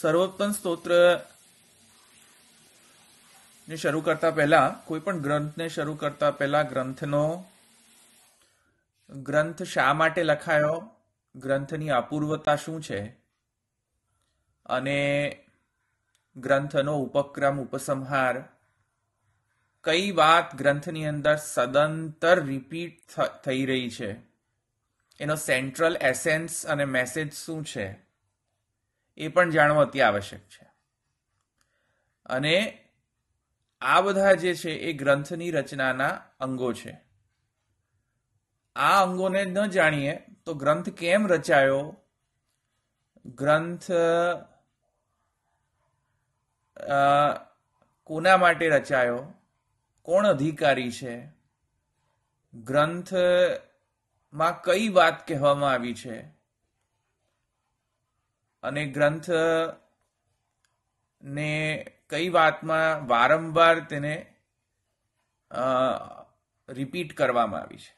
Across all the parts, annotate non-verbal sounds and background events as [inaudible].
સર્વોત્તમ સ્તોત્ર ને શરૂ કરતા પહેલા, કોઈ પણ ગ્રંથને શરૂ કરતા પહેલા ગ્રંથનો ગ્રંથ શા માટે લખાયો? ગ્રંથની અપૂર્વતા શું છે? અને ગ્રંથનો ઉપક્રમ, ઉપસંહાર કઈ વાત ગ્રંથની અંદર સદંતર રિપીટ થઈ રહી છે? એનો સેન્ટ્રલ એસેન્સ અને મેસેજ શું છે? એ પણ જાણવું અતિ આવશ્યક છે. અને આ બધા જે છે એ ગ્રંથની રચનાના અંગો છે. આ અંગોને ન જાણીએ તો ગ્રંથ કેમ રચાયો? ગ્રંથ કોના માટે રચાયો? કોણ અધિકારી છે? ગ્રંથમાં કઈ વાત કહેવામાં આવી છે? અને ગ્રંથ ને કઈ વાતમાં વારંવાર તેને રિપીટ કરવામાં આવી છે.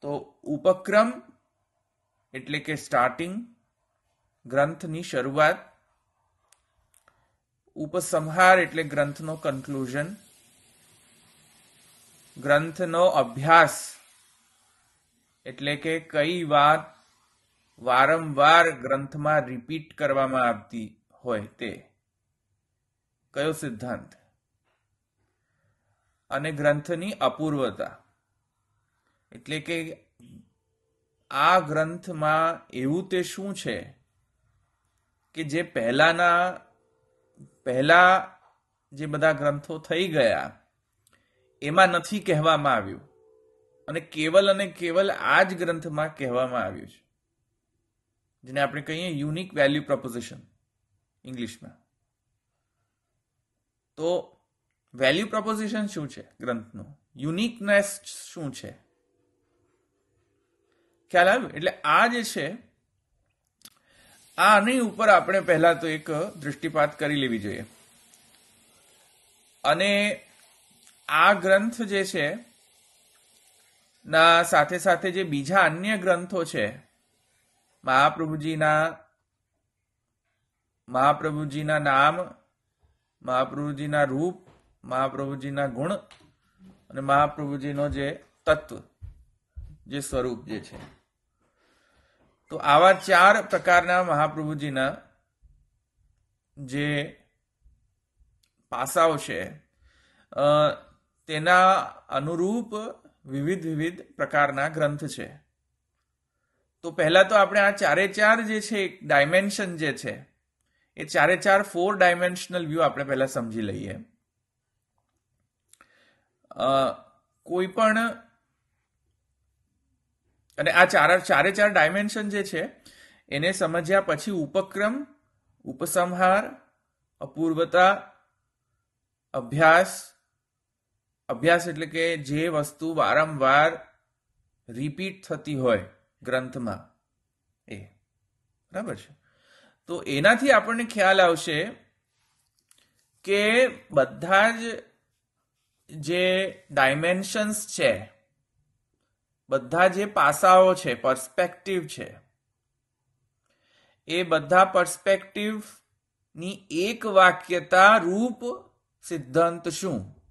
તો ઉપક્રમ એટલે કે સ્ટાર્ટિંગ ગ્રંથની શરૂઆત, ઉપસંહાર એટલે ગ્રંથનો કન્ક્લુઝન ગ્રંથનો અભ્યાસ એટલે કે કઈ વાત વારંવાર ગ્રંથમાં રિપીટ કરવામાં આવતી હોય તે. કયો સિદ્ધાંત? અને ગ્રંથની અપૂર્વતા. એટલે કે આ ગ્રંથમાં એવું તે શું છે કે જે પહેલાના, પહેલા જે બધા ગ્રંથો થઈ ગયા, એમાં નથી કહેવામાં આવ્યું. અને કેવલ અને કેવલ આ જ ગ્રંથમાં કહેવામાં આવ્યું છે. જેને આપણે કહીએ યુનિક વેલ્યુ પ્રપોઝિશન ઇંગ્લિશમાં તો વેલ્યુ પ્રપોઝિશન શું છે, ગ્રંથનું? યુનિકનેસ શું છે? ખ્યાલ આવ્યો? એટલે આ જે છે, આની ઉપર આપણે પહેલા તો એક દૃષ્ટિપાત કરી લેવી જોઈએ. અને આ ગ્રંથ જે છે, ના સાથે સાથે જે બીજા અન્ય ગ્રંથો છે મહાપ્રભુજીના મહાપ્રભુજીના નામ, મહાપ્રભુજીના રૂપ, મહાપ્રભુજીના ગુણ અને મહાપ્રભુજીનો જે તત્વ, જે સ્વરૂપ જે છે. તો આવા ચાર પ્રકારના મહાપ્રભુજીના જે પાસાઓ છે તેના અનુરૂપ વિવિધ વિવિધ પ્રકારના ગ્રંથ છે. તો પહેલા તો આપણે આ ચારે ચાર જે છે ડાયમેન્શન જે છે, એ ચારે ચાર ફોર ડાયમેન્શનલ વ્યૂ આપણે પહેલા સમજી લઈએ. કોઈ પણ અને આ ચાર, ચારે ચાર ડાયમેન્શન જે છે, એને સમજ્યા પછી ઉપક્રમ, ઉપસંહાર, અપૂર્વતા, અભ્યાસ અભ્યાસ એટલે કે જે વસ્તુ વારંવાર રિપીટ થતી હોય ગ્રંથમાં. એ. બરાબર છે. તો એનાથી આપણને ખ્યાલ આવશે કે બધા જ જે ડાયમેન્શન્સ છે, બધા જે પાસાઓ છે પર્સ્પેક્ટિવ છે, એ બધા પર્સપેક્ટિવની એક વાક્યતા રૂપ સિદ્ધાંત શું?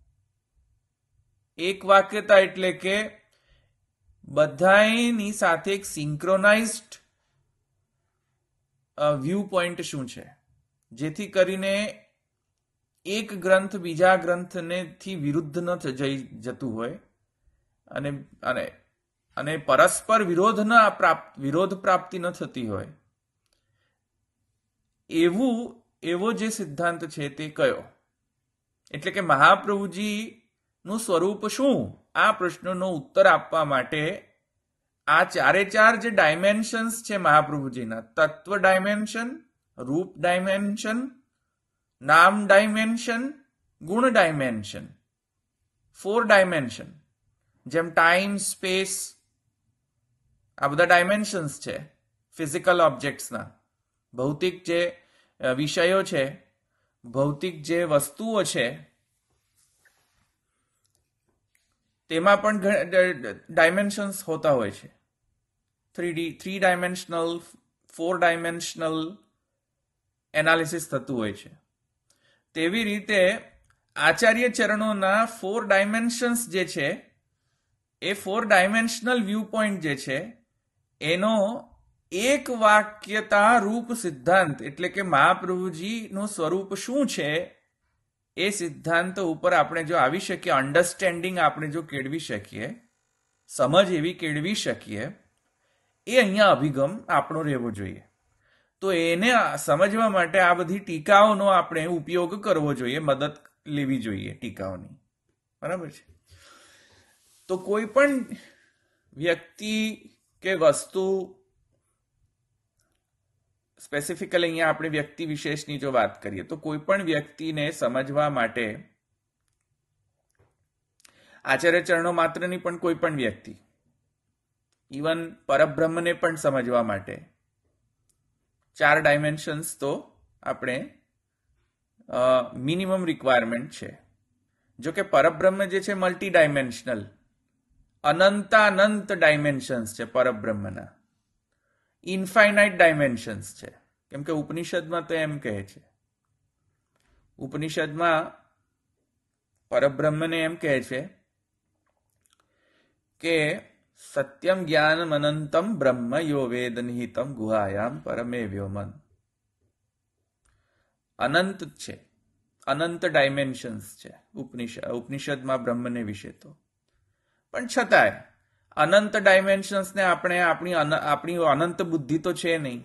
એક વાક્યતા એટલે કે બધાની સાથે એક સિંક્રોનાઇઝડ વ્યૂ પોઈન્ટ શું છે? જેથી કરીને એક ગ્રંથ બીજા ગ્રંથને થી વિરુદ્ધ ન જઈ જતું હોય. અને અને અને પરસ્પર વિરોધ ન પ્રાપ્ત, વિરોધ પ્રાપ્તિ ન થતી હોય. એવું, એવો જે સિદ્ધાંત છે તે કયો? એટલે કે મહાપ્રભુજીનું સ્વરૂપ શું? આ પ્રશ્નનો ઉત્તર આપવા માટે આ ચારે ચાર જે ડાયમેન્શન્સ છે મહાપ્રભુજીના, તત્વ ડાયમેન્શન રૂપ ડાયમેન્શન નામ ડાયમેન્શન ગુણ ડાયમેન્શન ફોર ડાયમેન્શન જેમ ટાઈમ સ્પેસ આ બધા ડાયમેન્શન્સ છે ફિઝિકલ ઓબ્જેક્ટ્સના ભૌતિક જે વિષયો છે, ભૌતિક જે વસ્તુઓ છે તેમાં પણ ડાયમેન્શન્સ હોતા હોય છે. Three D three dimensional four dimensional analysis થતું હોય છે. તેવી રીતે આચાર્ય ચરણોના ફોર ડાયમેન્શન્સ જે છે, એ ફોર ડાયમેન્શનલ વ્યૂ પોઈન્ટ જે છે, એનો એક વાક્યતા રૂપ સિદ્ધાંત, એટલે કે મહાપ્રભુજીનું સ્વરૂપ શું છે એ સિદ્ધાંત ઉપર આપણે જો આવી શકીએ અન્ડરસ્ટેન્ડિંગ આપણે જો કેળવી શકીએ, સમજ એવી કેળવી શકીએ, એ અહીંયા અભિગમ આપણો રહેવો જોઈએ. તો એને સમજવા માટે આ બધી ટીકાઓનો આપણે ઉપયોગ કરવો જોઈએ, મદદ લેવી જોઈએ ટીકાઓની. બરાબર છે? તો કોઈ પણ વ્યક્તિ કે વસ્તુ સ્પેસિફિકલી અહીંયા આપણે વ્યક્તિ વિશેષની જો વાત કરીએ, તો કોઈ પણ વ્યક્તિને સમજવા માટે આચાર્ય ચરણો માત્રની પણ કોઈ પણ વ્યક્તિ ઇવન પરબ્રહ્મને પણ સમજવા માટે ચાર ડાયમેન્શન્સ તો આપણે મિનિમમ રિક્વાયરમેન્ટ છે. જો કે પરબ્રહ્મ જે છે મલ્ટી ડાયમેન્શનલ અનંતાનંત ડાયમેન્શન્સ છે પરબ્રહ્મના. ઇન્ફાઇનાઇટ ડાયમેન્શન્સ છે. કેમ કે ઉપનિષદમાં તો એમ કહે છે. ઉપનિષદમાં પરબ્રહ્મને એમ કહે છે કે સત્યમ જ્ઞાનમ અનંતમ બ્રહ્મ યો વેદ નિહિતમ ગુહાયામ પરમે વ્યોમન અનંત છે. અનંત ડાયમેન્શન્સ છે ઉપનિષદ ઉપનિષદમાં બ્રહ્મને વિશે તો. પણ છતાંય અનંત ડાયમેન્શન્સને આપણે આપણી આપણી અનંત બુદ્ધિ તો છે નહીં.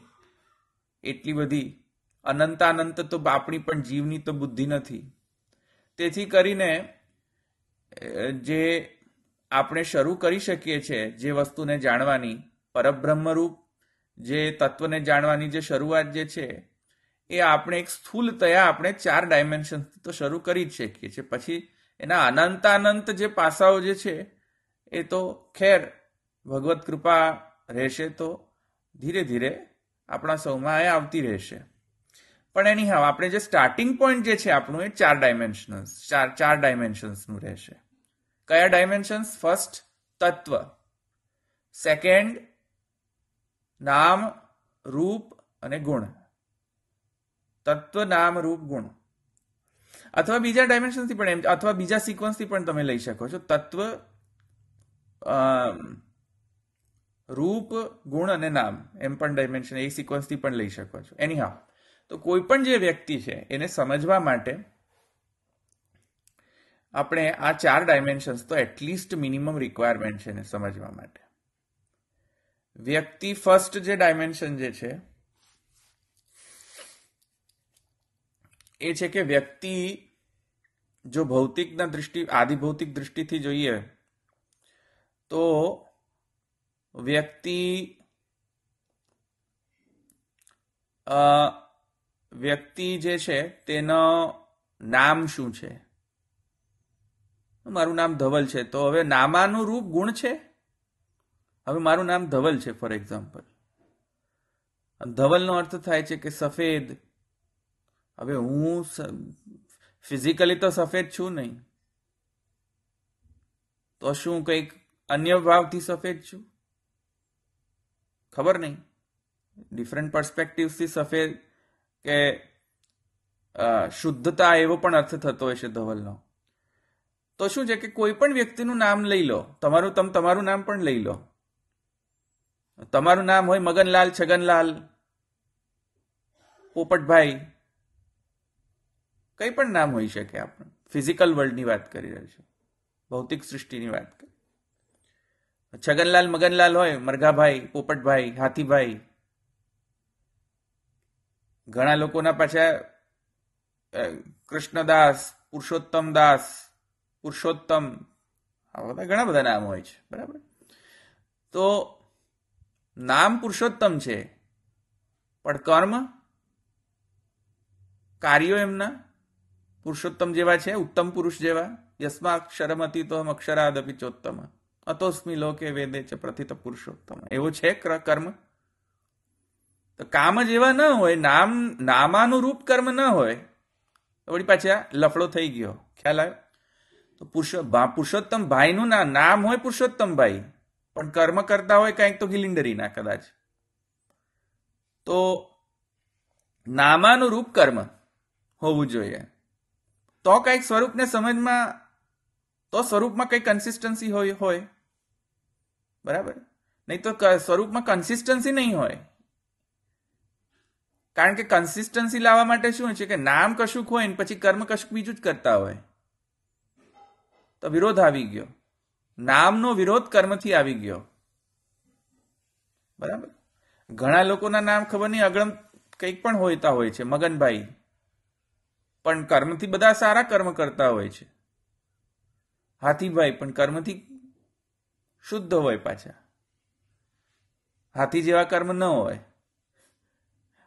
એટલી બધી. અનંત અનંત તો આપણી પણ જીવની તો બુદ્ધિ નથી. તેથી કરીને જે આપણે શરૂ કરી શકીએ છીએ જે વસ્તુને જાણવાની, પરબ્રહ્મરૂપ જે તત્વને જાણવાની જે શરૂઆત જે છે, એ આપણે એક સ્થૂલતયા આપણે ચાર ડાયમેન્શન તો શરૂ કરી જ શકીએ છીએ. પછી એના અનંત અનંત જે પાસાઓ જે છે એ તો ખેર, ભગવત કૃપા રહેશે તો ધીરે ધીરે આપણા સૌમાં એ આવતી રહેશે. પણ એની હા આપણે જે સ્ટાર્ટિંગ પોઈન્ટ જે છે આપણું એ ચાર ડાયમેન્શનસ ચાર ચાર ડાયમેન્શન્સનું રહેશે. કયા ડાયમેન્શન્સ ફર્સ્ટ તત્વ. સેકન્ડ નામ, રૂપ અને ગુણ. તત્વ, નામ, રૂપ, ગુણ. અથવા બીજા ડાયમેન્શનથી પણ એમ, અથવા બીજા સિક્વન્સથી પણ તમે લઈ શકો છો. તત્વ રૂપ, ગુણ અને નામ એમ પણ ડાયમેન્શન એ સિક્વન્સથી પણ લઈ શકો છો. એની હા તો કોઈ પણ જે વ્યક્તિ છે, એને સમજવા માટે આપણે આ ચાર ડાયમેન્શન્સ તો એટલીસ્ટ મિનિમમ રિક્વાયરમેન્ટ છે એને સમજવા માટે. વ્યક્તિ ફર્સ્ટ જે ડાયમેન્શન જે છે, એ છે કે વ્યક્તિ જો ભૌતિકના દૃષ્ટિ આદિભૌતિક દૃષ્ટિથી જોઈએ તો વ્યક્તિ વ્યક્તિ જે છે તેનો નામ શું છે? મારું નામ ધવલ છે. તો હવે નામાનું રૂપ ગુણ છે? હવે મારું નામ ધવલ છે ફોર એક્ઝામ્પલ ધવલનો અર્થ થાય છે કે સફેદ. હવે હું ફિઝિકલી તો સફેદ છું નહીં. તો શું કંઈક અન્ય ભાવથી સફેદ છું? ખબર નહીં. ડિફરન્ટ પર્સપેક્ટિવથી સફેદ કે શુદ્ધતા એવો પણ અર્થ થતો છે ધવલનો. તો શું છે કે કોઈ પણ વ્યક્તિનું નામ લઈ લો. તમારું તમે, તમારું નામ પણ લઈ લો. તમારું નામ હોય મગનલાલ, છગનલાલ, પોપટભાઈ. કંઈ પણ નામ હોઈ શકે આપણે. ફિઝિકલ વર્લ્ડની વાત કરી રહ્યા છું ભૌતિક સૃષ્ટિની વાત કરી. છગનલાલ મગનલાલ હોય, મરઘાભાઈ, પોપટભાઈ, હાથીભાઈ. ઘણા લોકોના પાછા કૃષ્ણદાસ પુરુષોત્તમ દાસ પુરુષોત્તમ આવા બધા ઘણા બધા નામ હોય છે, બરાબર? તો નામ પુરુષોત્તમ છે, પણ કર્મ કાર્યો એમના પુરુષોત્તમ જેવા છે, ઉત્તમ પુરુષ જેવા. યસ્મા અક્ષરમતી તો અક્ષરાદપી ચોત્તમ. અતોસ્મી લોકે વેદે છે પ્રથિત પુરુષોત્તમ. એવો છે કર્મ? તો કામ જ એવા ન હોય, નામ નામાનું રૂપ કર્મ ન હોય વળી પાછા લફડો થઈ ગયો. ખ્યાલ આવ્યો? તો પુરુષોત્તમ ભાઈનું ના, નામ હોય પુરુષોત્તમ ભાઈ, પણ કર્મ કરતા હોય કંઈક તો ગિલિન્ડરીના કદાચ. તો નામાનું રૂપ કર્મ હોવું જોઈએ. તો કંઈક સ્વરૂપને સમજમાં તો સ્વરૂપમાં કંઈ કન્સિસ્ટન્સી હોય હોય? બરાબર? નહીં તો સ્વરૂપમાં કન્સિસ્ટન્સી નહીં હોય. કારણ કે કન્સિસ્ટન્સી લાવવા માટે શું છે કે નામ કશુંક હોય ને પછી કર્મ કશુંક બીજું જ કરતા હોય. તો વિરોધ આવી ગયો. નામનો વિરોધ કર્મથી આવી ગયો. બરાબર? ઘણા લોકોના નામ ખબર નહીં, અગળમ કંઈક પણ હોતા હોય છે, મગનભાઈ. પણ કર્મથી બધા સારા કર્મ કરતા હોય છે. હાથીભાઈ પણ કર્મથી શુદ્ધ હોય પાછા. હાથી જેવા કર્મ ન હોય.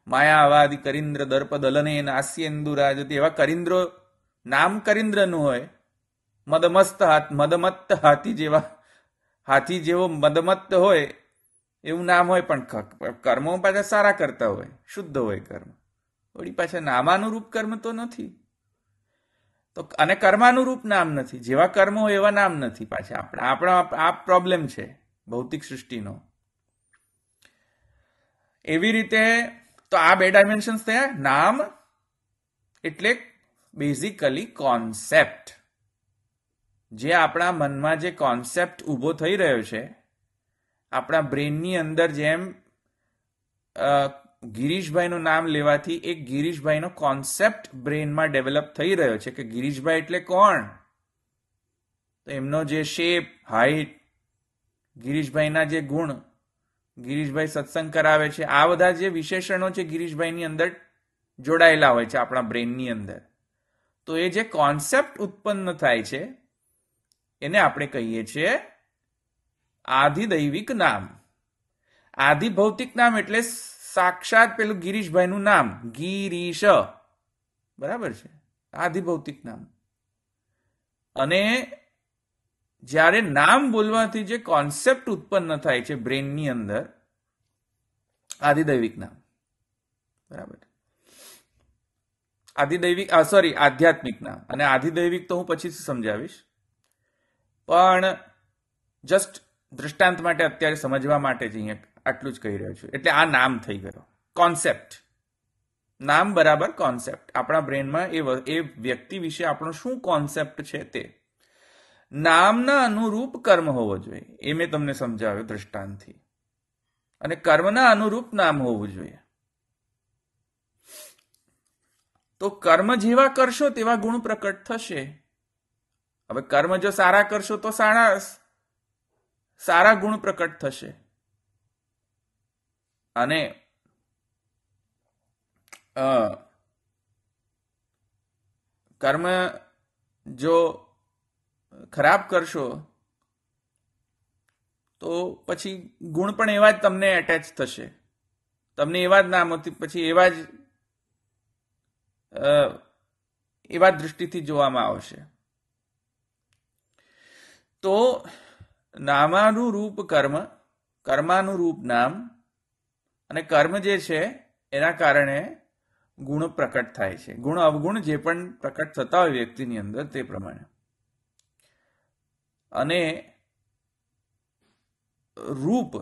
માયા આવાદિ કરિન્દ્ર દર્પ દલને નાસ્યેન્દુ રાજતી એવા કરિન્દ્રો, નામ કરિન્દ્રનું હોય. મદમસ્ત હાથ, મદમત્ત હાથી જેવા, હાથી જેવો મદમત્ત હોય, એવું નામ હોય પણ કર્મો પાછા સારા કરતા હોય, શુદ્ધ હોય કર્મ. વળી પાછા નામાનુરૂપ કર્મ તો નથી. તો અને કર્માનુરૂપ નામ નથી. જેવા કર્મો એવા નામ નથી પાછા. આપણા આપણા આ પ્રોબ્લેમ છે ભૌતિક સૃષ્ટિનો. એવી રીતે તો આ બે ડાયમેન્શન્સ થયા. નામ એટલે બેઝિકલી કોન્સેપ્ટ જે આપણા મનમાં જે કોન્સેપ્ટ ઊભો થઈ રહ્યો છે, આપણા બ્રેનની અંદર જેમ ગિરીશભાઈનું નામ લેવાથી એક ગિરીશભાઈનો કોન્સેપ્ટ બ્રેનમાં ડેવલપ થઈ રહ્યો છે કે ગિરીશભાઈ એટલે કોણ? તો એમનો જે શેપ હાઈટ ગિરીશભાઈના જે ગુણ, ગિરીશભાઈ સત્સંગ કરાવે છે, આ બધા જે વિશેષણો છે ગિરીશભાઈની અંદર જોડાયેલા હોય છે આપણા બ્રેનની અંદર. તો એ જે કોન્સેપ્ટ ઉત્પન્ન થાય છે, એને આપણે કહીએ છીએ આધિદૈવિક નામ. આધિ ભૌતિક નામ એટલે સાક્ષાત પેલું ગિરીશભાઈનું નામ. ગિરીશ. બરાબર છે? આધિભૌતિક નામ. અને જ્યારે નામ બોલવાથી જે કોન્સેપ્ટ ઉત્પન્ન થાય છે બ્રેનની અંદર આધિદૈવિક નામ. બરાબર. આધિદૈવિક સોરી આધ્યાત્મિક નામ. અને આધિદૈવિક તો હું પછીથી સમજાવીશ. પણ જસ્ટ દૃષ્ટાંત માટે, અત્યારે સમજવા માટે જ અહીંયા આટલું જ કહી રહ્યો છું. એટલે આ નામ થઈ ગયો. કોન્સેપ્ટ નામ બરાબર કોન્સેપ્ટ આપણા બ્રેનમાં એ એ વ્યક્તિ વિશે આપણો શું કોન્સેપ્ટ છે તે? નામના અનુરૂપ કર્મ હોવો જોઈએ. એ મેં તમને સમજાવ્યું દ્રષ્ટાંતથી. અને કર્મના અનુરૂપ નામ હોવું જોઈએ. તો કર્મ જેવા કરશો તેવા ગુણ પ્રકટ થશે. હવે કર્મ જો સારા કરશો તો સારા સારા ગુણ પ્રકટ થશે. અને કર્મ જો ખરાબ કરશો, તો પછી ગુણ પણ એવા જ તમને એટેચ થશે. તમને એવા જ નામ હતી પછી એવા જ એવા દૃષ્ટિથી જોવામાં આવશે. તો, નામાનુરૂપ કર્મ, કર્માનુરૂપ નામ અને કર્મ જે છે, એના કારણે ગુણ પ્રકટ થાય છે. ગુણ અવગુણ જે પણ પ્રકટ થતા હોય વ્યક્તિની અંદર તે પ્રમાણે. અને રૂપ,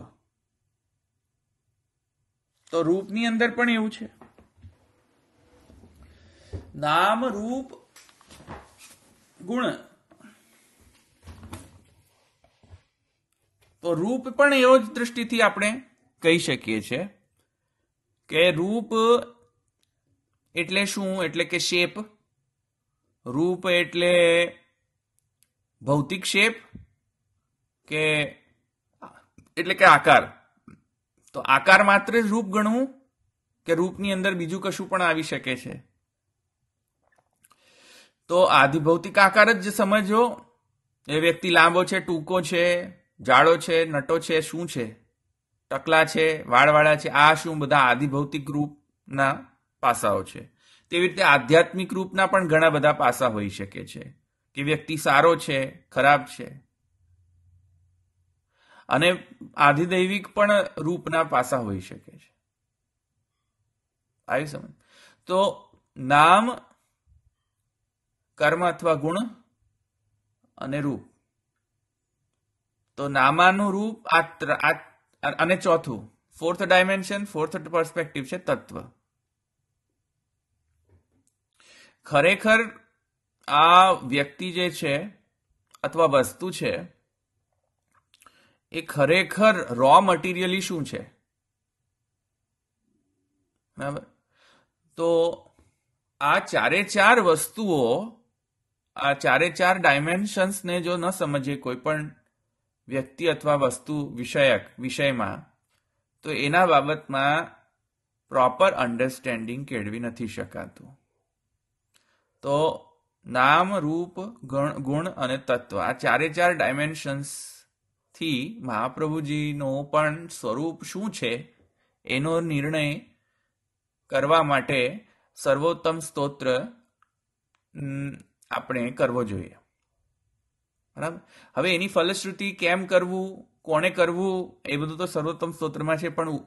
તો રૂપની અંદર પણ એવું છે. નામ, રૂપ, ગુણ. તો રૂપ પણ એવો જ દૃષ્ટિથી આપણે કહી શકીએ છીએ. કે રૂપ એટલે શું? એટલે કે શેપ. રૂપ એટલે ભૌતિક શેપ કે એટલે કે આકાર. તો આકાર માત્ર જ રૂપ ગણવું કે રૂપની અંદર બીજું કશું પણ આવી શકે છે? તો આધિભૌતિક આકાર જ સમજો. એ વ્યક્તિ લાંબો છે, ટૂંકો છે, જાડો છે, નટો છે, શું છે? ટકલા છે, વાળવાળા છે, આ શું બધા આધિભૌતિક રૂપના પાસાઓ છે? તેવી રીતે આધ્યાત્મિક રૂપના પણ ઘણા બધા પાસા હોઈ શકે છે કે વ્યક્તિ સારો છે, ખરાબ છે. અને આધિદૈવિક પણ રૂપના પાસા હોઈ શકે છે. આવી સમજ. તો નામ, કર્મ અથવા ગુણ અને રૂપ. તો નામાનું રૂપ આ- અને ચોથું ફોર્થ ડાયમેન્શન ફોર્થ પર્સ્પેક્ટિવ છે તત્વ. ખરેખર આ વ્યક્તિ જે છે અથવા વસ્તુ છે, એ ખરેખર રો મટીરિયલી શું છે? બરાબર? તો આ ચારે ચાર વસ્તુઓ, આ ચારે ચાર ડાયમેન્શન્સને જો ન સમજીએ કોઈ પણ વ્યક્તિ અથવા વસ્તુ વિષયક, વિષયમાં. તો એના બાબતમાં પ્રોપર અન્ડરસ્ટેન્ડિંગ કેળવી નથી શકાતું. તો નામ, રૂપ, ગણ અને તત્વ આ ચારે ચાર ડાયમેન્શન્સથી મહાપ્રભુજીનો પણ સ્વરૂપ શું છે? એનો નિર્ણય કરવા માટે સર્વોત્તમ સ્તોત્ર આપણે કરવો જોઈએ. બરાબર? હવે એની ફલશ્રુતિ કેમ કરવું કોને કરવું, એ બધું તો સર્વોત્તમ સ્તોત્રમાં છે, પણ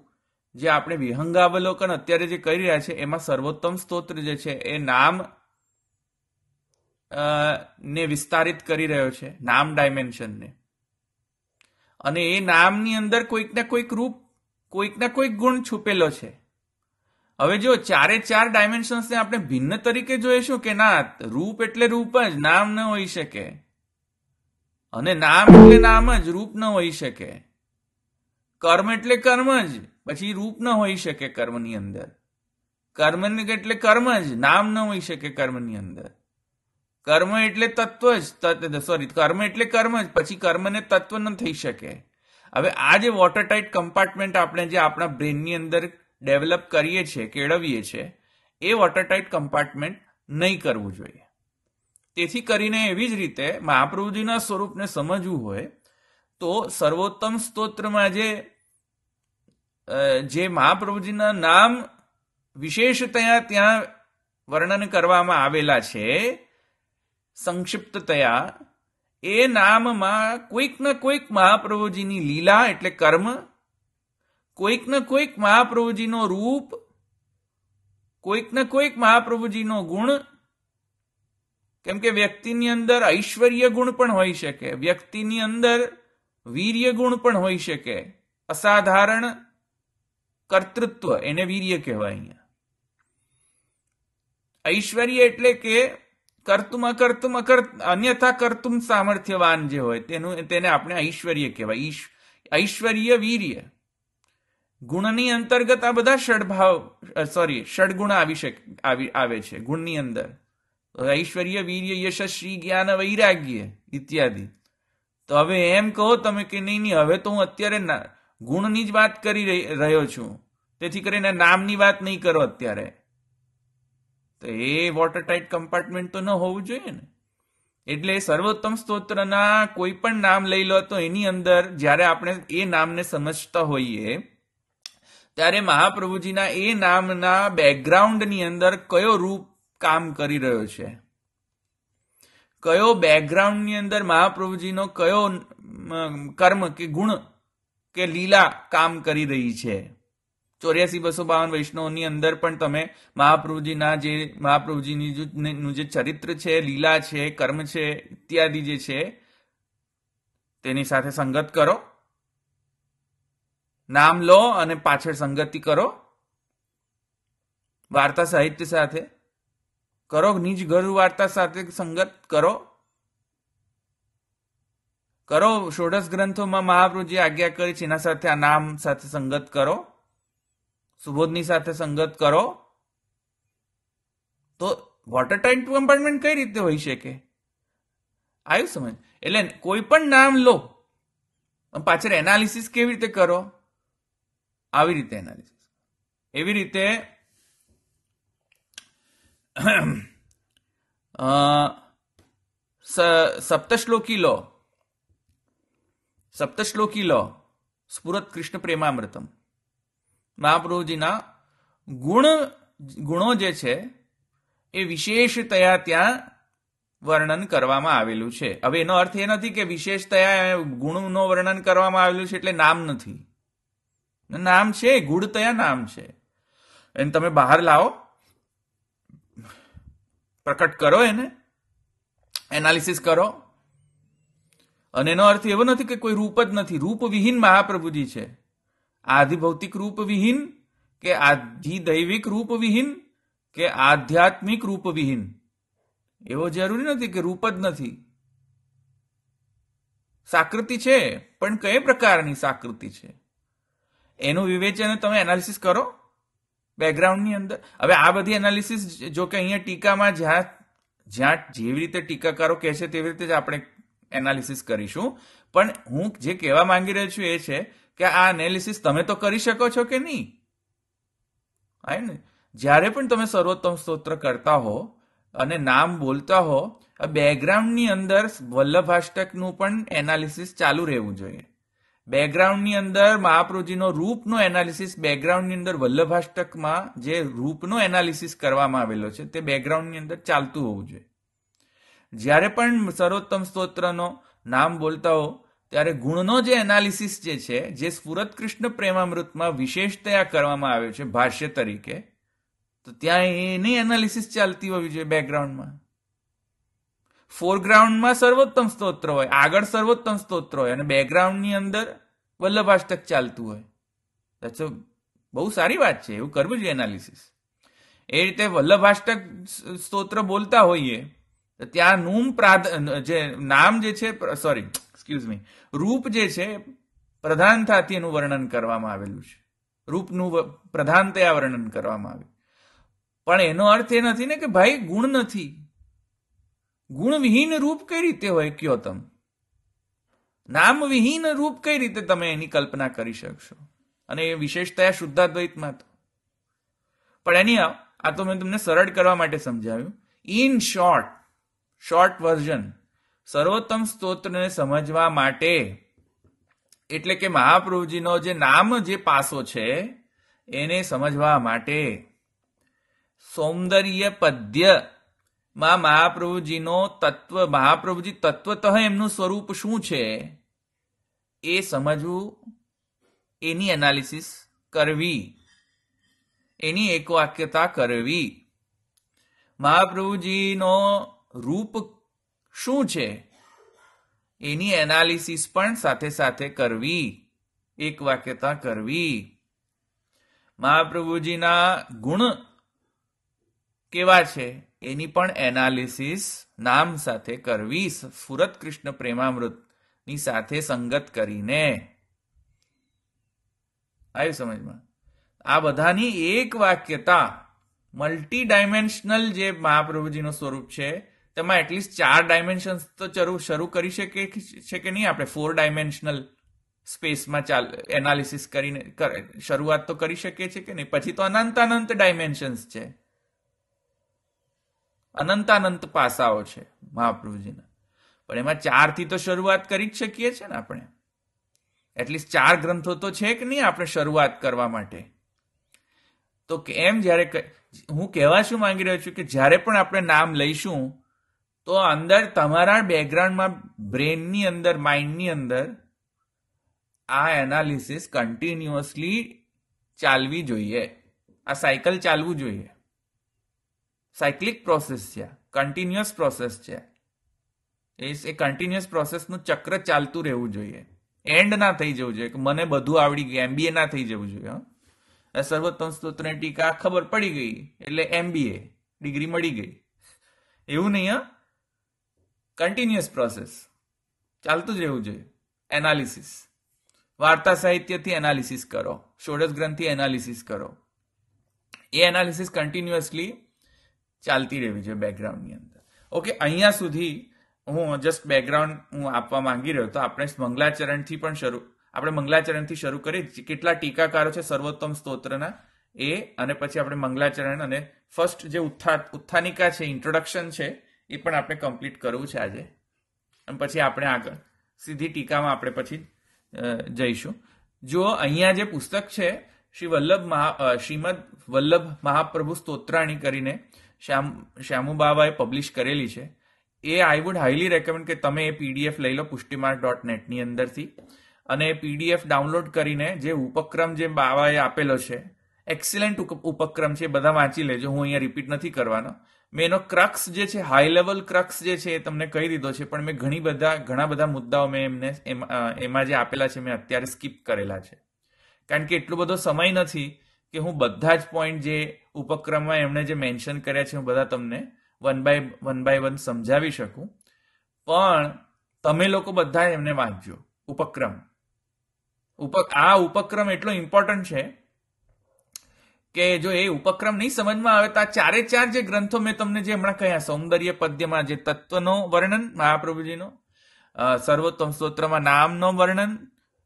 જે આપણે વિહંગાવલોકન અત્યારે જે કરી રહ્યા છે, એમાં સર્વોત્તમ સ્તોત્ર જે છે, એ નામ ને વિસ્તારિત કરી રહ્યો છે, નામ ડાયમેન્શનને. અને એ નામની અંદર કોઈક ને કોઈક રૂપ, કોઈક ને કોઈક ગુણ છુપેલો છે. હવે જો ચારે ચાર ડાયમેન્શન્સને આપણે ભિન્ન તરીકે જોઈશું કે ના, રૂપ એટલે રૂપ જ, નામ ન હોઈ શકે. અને નામ એટલે નામ જ, રૂપ ન હોઈ શકે. કર્મ એટલે કર્મ જ, પછી રૂપ ન હોઈ શકે કર્મની અંદર. કર્મ એટલે કર્મ જ, નામ ન હોઈ શકે કર્મની અંદર. કર્મ એટલે તત્વ જ સોરી કર્મ એટલે કર્મ જ, પછી કર્મને તત્વ ન થઈ શકે. હવે આ જે વોટર ટાઇટ કમ્પાર્ટમેન્ટ આપણે જે આપણા બ્રેનની અંદર ડેવલપ કરીએ છીએ, કેળવીએ છીએ, એ વોટરટાઇટ કમ્પાર્ટમેન્ટ નહીં કરવું જોઈએ. તેથી કરીને એવી જ રીતે મહાપ્રભુજીના સ્વરૂપને સમજવું હોય, તો સર્વોત્તમ સ્તોત્રમાં જે જે મહાપ્રભુજીના નામ વિશેષતયા ત્યાં વર્ણન કરવામાં આવેલા છે, સંક્ષિપ્તતયા, એ નામમાં કોઈક ને કોઈક મહાપ્રભુજીની લીલા એટલે કર્મ, કોઈક ને કોઈક મહાપ્રભુજીનો રૂપ, કોઈક ને કોઈક મહાપ્રભુજીનો ગુણ કેમ કે વ્યક્તિની અંદર ઐશ્વર્ય ગુણ પણ હોઈ શકે, વ્યક્તિની અંદર વીર્ય ગુણ પણ હોઈ શકે. અસાધારણ કર્તૃત્વ, એને વીર્ય કહેવાય અહીંયા. ઐશ્વર્ય એટલે કે કર્તુમ અકર્તુમ અકર અન્યથા કર્તુમ સામર્થ્યવાન જે હોય, તેનું, તેને આપણે ઐશ્વર્ય કહેવાય. ઐશ્વર્ય વીર્ય. ગુણની અંતર્ગત આ બધા ષડભાવ સોરી ષડગુણ આવી શકે, આવી, આવે છે, ગુણની અંદર. ઐશ્વર્ય, વીર્ય, યશસ્વી, જ્ઞાન, વૈરાગ્ય ઇત્યાદિ. તો હવે એમ કહો તમે કે નહીં નહીં, હવે તો હું અત્યારે ગુણની જ વાત કરી રહ્યો છું. તેથી કરીને નામની વાત નહીં કરો અત્યારે. તો એ વોટર ટાઈટ કમ્પાર્ટમેન્ટ તો ન હોવું જોઈએ ને. એટલે સર્વોત્તમ સ્તોત્રના કોઈ પણ નામ લઈ લો તો એની અંદર જ્યારે આપણે એ નામને સમજતા હોઈએ, ત્યારે મહાપ્રભુજીના એ નામના બેકગ્રાઉન્ડની અંદર કયો રૂપ કામ કરી રહ્યો છે. કયો બેકગ્રાઉન્ડની અંદર મહાપ્રભુજીનો કયો કર્મ કે ગુણ કે લીલા કામ કરી રહી છે? ચોર્યાસી બસો બાવન વૈષ્ણવની અંદર પણ તમે મહાપ્રભુજીના જે, મહાપ્રભુજીની જે ચરિત્ર છે, લીલા છે, કર્મ છે, ઇત્યાદિ જે છે, તેની સાથે સંગત કરો. નામ લો અને પાછળ સંગતિ કરો. વાર્તા સાહિત્ય સાથે કરો, નિજ ગરુ વાર્તા સાથે સંગત કરો. કરો, ષોડશ ગ્રંથોમાં મહાપ્રભુજી આજ્ઞા કરી છે, એના સાથે આ નામ સાથે સંગત કરો. સુબોધની સાથે સંગત કરો. તો વોટર ટાઈમ કમ્પાર્ટમેન્ટ કઈ રીતે હોઈ શકે? આવ્યું સમજ? એટલે કોઈ પણ નામ લો પાછળ એનાલિસિસ કેવી રીતે કરો? આવી રીતે એનાલિસિસ એવી રીતે સપ્તશ્લોકી લો સપ્તશ્લોકી લો સ્ફુરત કૃષ્ણ પ્રેમામૃતમ મહાપ્રભુજીના ગુણ ગુણો જે છે એ વિશેષતયા ત્યાં વર્ણન કરવામાં આવેલું છે. હવે એનો અર્થ એ નથી કે વિશેષતયા ગુણનું વર્ણન કરવામાં આવેલું છે એટલે નામ નથી. નામ છે, ગુણતયા નામ છે. એને તમે બહાર લાવો. પ્રકટ કરો એને, એનાલિસિસ કરો. અને એનો અર્થ એવો નથી કે કોઈ રૂપ જ નથી. રૂપવિહીન મહાપ્રભુજી છે. આધિભૌતિક રૂપવિહીન કે આધિદૈવિક રૂપવિહીન કે આધ્યાત્મિક રૂપવિહીન એવો જરૂરી નથી કે રૂપ જ નથી. સાકૃતિ છે, પણ કઈ પ્રકારની સાકૃતિ છે? એનું વિવેચન તમે એનાલિસિસ કરો. બેકગ્રાઉન્ડની અંદર. હવે આ બધી એનાલિસિસ જો કે અહીંયા ટીકામાં જ્યાં જ્યાં જેવી રીતે ટીકાકારો કહે છે તેવી રીતે જ આપણે એનાલિસિસ કરીશું. પણ હું જે કહેવા માંગી રહ્યો છું એ છે કે આ એનાલિસિસ તમે તો કરી શકો છો કે નહીં? હા જ્યારે પણ તમે સર્વોત્તમ સ્તોત્ર કરતા હો અને નામ બોલતા હો બેકગ્રાઉન્ડની અંદર વલ્લભાષ્ટકનું પણ એનાલિસિસ ચાલુ રહેવું જોઈએ. બેકગ્રાઉન્ડની અંદર મહાપ્રભુજીનો રૂપનો એનાલિસિસ બેકગ્રાઉન્ડની અંદર વલ્લભાષ્ટકમાં જે રૂપનો એનાલિસિસ કરવામાં આવેલો છે, તે બેકગ્રાઉન્ડની અંદર ચાલતું હોવું જોઈએ. જ્યારે પણ સર્વોત્તમ સ્તોત્રનો નામ બોલતા હો, ત્યારે ગુણનો જે એનાલિસિસ જે છે, જે સ્ફુરત કૃષ્ણ પ્રેમામૃતમાં વિશેષતયા કરવામાં આવ્યો છે, ભાષ્ય તરીકે, તો ત્યાં એની એનાલિસિસ ચાલતી હોવી જોઈએ બેકગ્રાઉન્ડમાં ફોરગ્રાઉન્ડમાં સર્વોત્તમ સ્તોત્ર હોય, આગળ સર્વોત્તમ સ્તોત્ર હોય અને બેકગ્રાઉન્ડની અંદર વલ્લભાષ્ટક ચાલતું હોય. દેટ્સ બહુ સારી વાત છે, એવું કરવું જોઈએ એનાલિસિસ એ રીતે વલ્લભાષ્ટક સ્તોત્ર બોલતા હોઈએ, તો ત્યાં નૂમ પ્રાધ, જે નામ જે છે સોરી એક્સક્યુઝ મી રૂપ જે છે, પ્રધાનતાથી એનું વર્ણન કરવામાં આવેલું છે. રૂપનું પ્રધાનતયા વર્ણન કરવામાં આવ્યું. પણ એનો અર્થ એ નથી ને કે ભાઈ ગુણ નથી. ગુણવિહીન રૂપ કઈ રીતે હોય, કયો તમે? નામ વિહીન રૂપ કઈ રીતે તમે એની કલ્પના કરી શકશો? અને એ વિશેષતા શુદ્ધાદ્વૈતમાં તો. પણ એની આ તો મેં તમને સરળ કરવા માટે સમજાવ્યું. ઇન શોર્ટ શોર્ટ વર્ઝન સર્વોત્તમ સ્તોત્રને સમજવા માટે, એટલે કે મહાપ્રભુજીનો જે નામ જે પાસો છે, એને સમજવા માટે સૌંદર્ય પદ્ય માં મહાપ્રભુજીનો તત્વ, મહાપ્રભુજી તત્વતઃ એમનું સ્વરૂપ શું છે? એ સમજવું, એની એનાલિસિસ કરવી, એની એકવાક્યતા કરવી. મહાપ્રભુજીનો રૂપ શું છે? એની એનાલિસિસ પણ સાથે સાથે કરવી એક વાક્યતા કરવી. મહાપ્રભુજીના ગુણ કેવા છે? એની પણ એનાલિસિસ નામ સાથે કરવી સુરત કૃષ્ણ પ્રેમામૃતની સાથે સંગત કરીને. આવ્યું સમજમાં. આ બધાની એક વાક્યતા મલ્ટી ડાયમેન્શનલ જે મહાપ્રભુજીનું સ્વરૂપ છે, તેમાં એટલીસ્ટ ચાર ડાયમેન્શન્સ તો શરૂ શરૂ કરી શકે છે કે નહીં? આપણે ફોર ડાયમેન્શનલ સ્પેસમાં ચાલ, એનાલિસિસ કરીને શરૂઆત તો કરી શકીએ છીએ કે નહીં? પછી તો અનંત અનંત ડાયમેન્શન્સ છે. અનંત અનંત પાસાઓ છે મહાપ્રભુજીના. પણ એમાં ચારથી તો શરૂઆત કરી જ શકીએ છીએ ને આપણે. એટલીસ્ટ ચાર ગ્રંથો તો છે કે નહીં આપણે શરૂઆત કરવા માટે? તો એમ જ્યારે હું કહેવા શું માંગી રહ્યો છું કે જ્યારે પણ આપણે નામ લઈશું, તો અંદર તમારા બેકગ્રાઉન્ડમાં બ્રેનની અંદર માઇન્ડની અંદર આ એનાલિસિસ કન્ટિન્યુઅસલી ચાલવી જોઈએ. આ સાયકલ ચાલવું જોઈએ. સાયક્લિક પ્રોસેસ છે, કન્ટિન્યુઅસ પ્રોસેસ છે. એ કન્ટિન્યુઅસ પ્રોસેસનું ચક્ર ચાલતું રહેવું જોઈએ. એન્ડ ના થઈ જવું જોઈએ, કે મને બધું આવડી ગયું, એમબીએ ના થઈ જવું જોઈએ સર્વોત્તમ સ્તોત્રની ટીકા ખબર પડી ગઈ, એટલે એમબીએ, ડિગ્રી મળી ગઈ. એવું નહીં, હા. Continuous process. ચાલતું જ રહેવું જોઈએ. એનાલિસિસ. વાર્તા સાહિત્યથી એનાલિસિસ કરો. ષોડશ ગ્રંથથી એનાલિસિસ કરો. એ એનાલિસિસ કન્ટિન્યુઅસલી ચાલતી રહેવી જોઈએ બેકગ્રાઉન્ડની અંદર. ઓકે અહીંયા સુધી હું જસ્ટ બેકગ્રાઉન્ડ હું આપવા માંગી રહ્યો તો આપણે મંગલાચરણથી પણ શરૂ, આપણે મંગલાચરણથી શરૂ કરીએ. કેટલા ટીકાકારો છે સર્વોત્તમ સ્તોત્રના? એ અને પછી આપણે મંગલાચરણ અને ફર્સ્ટ જે ઉત્થા ઉત્થાનિકા છે ઇન્ટ્રોડક્શન છે, એ પણ આપણે કમ્પ્લીટ કરવું છે આજે. અને પછી આપણે આગળ, સીધી ટીકામાં આપણે પછી જઈશું. જો અહીંયા જે પુસ્તક છે, શ્રી વલ્લભ મહા શ્રીમદ વલ્લભ મહાપ્રભુ સ્તોત્રાણી કરીને શ્યામ, શ્યામુબાબાએ પબ્લિશ કરેલી છે. એ આઈ વુડ હાઈલી રેકમેન્ડ કે તમે એ પીડીએફ લઈ લો પુષ્ટિમાર્ક ડોટ નેટની અંદરથી. અને પીડીએફ ડાઉનલોડ કરીને જે ઉપક્રમ જે બાવાએ આપેલો છે એક્સિલન્ટ ઉપક્રમ છે બધા વાંચી લેજો, હું અહીંયા રિપીટ નથી કરવાનો. મેં એનો ક્રક્સ જે છે હાઈ લેવલ ક્રક્સ જે છે, એ તમને કહી દીધો છે, પણ મેં ઘણી બધા, ઘણા બધા મુદ્દાઓ મેં એમને, એમાં જે આપેલા છે, મેં અત્યારે સ્કીપ કરેલા છે. કારણ કે એટલો બધો સમય નથી કે હું બધા જ પોઈન્ટ જે ઉપક્રમમાં એમણે જે મેન્શન કર્યા છે હું બધા તમને one by one by one સમજાવી શકું. પણ તમે લોકો બધા એમને વાંચજો ઉપક્રમ. ઉપ આ ઉપક્રમ એટલો ઇમ્પોર્ટન્ટ છે કે જો એ ઉપક્રમ નહીં સમજમાં આવે તો આ ચારે ચાર જે ગ્રંથો મેં તમને જે હમણાં કહ્યા, સૌંદર્ય પદ્યમાં જે તત્વનો વર્ણન, મહાપ્રભુજીનો સર્વોત્તમ સ્તોત્રમાં નામનો વર્ણન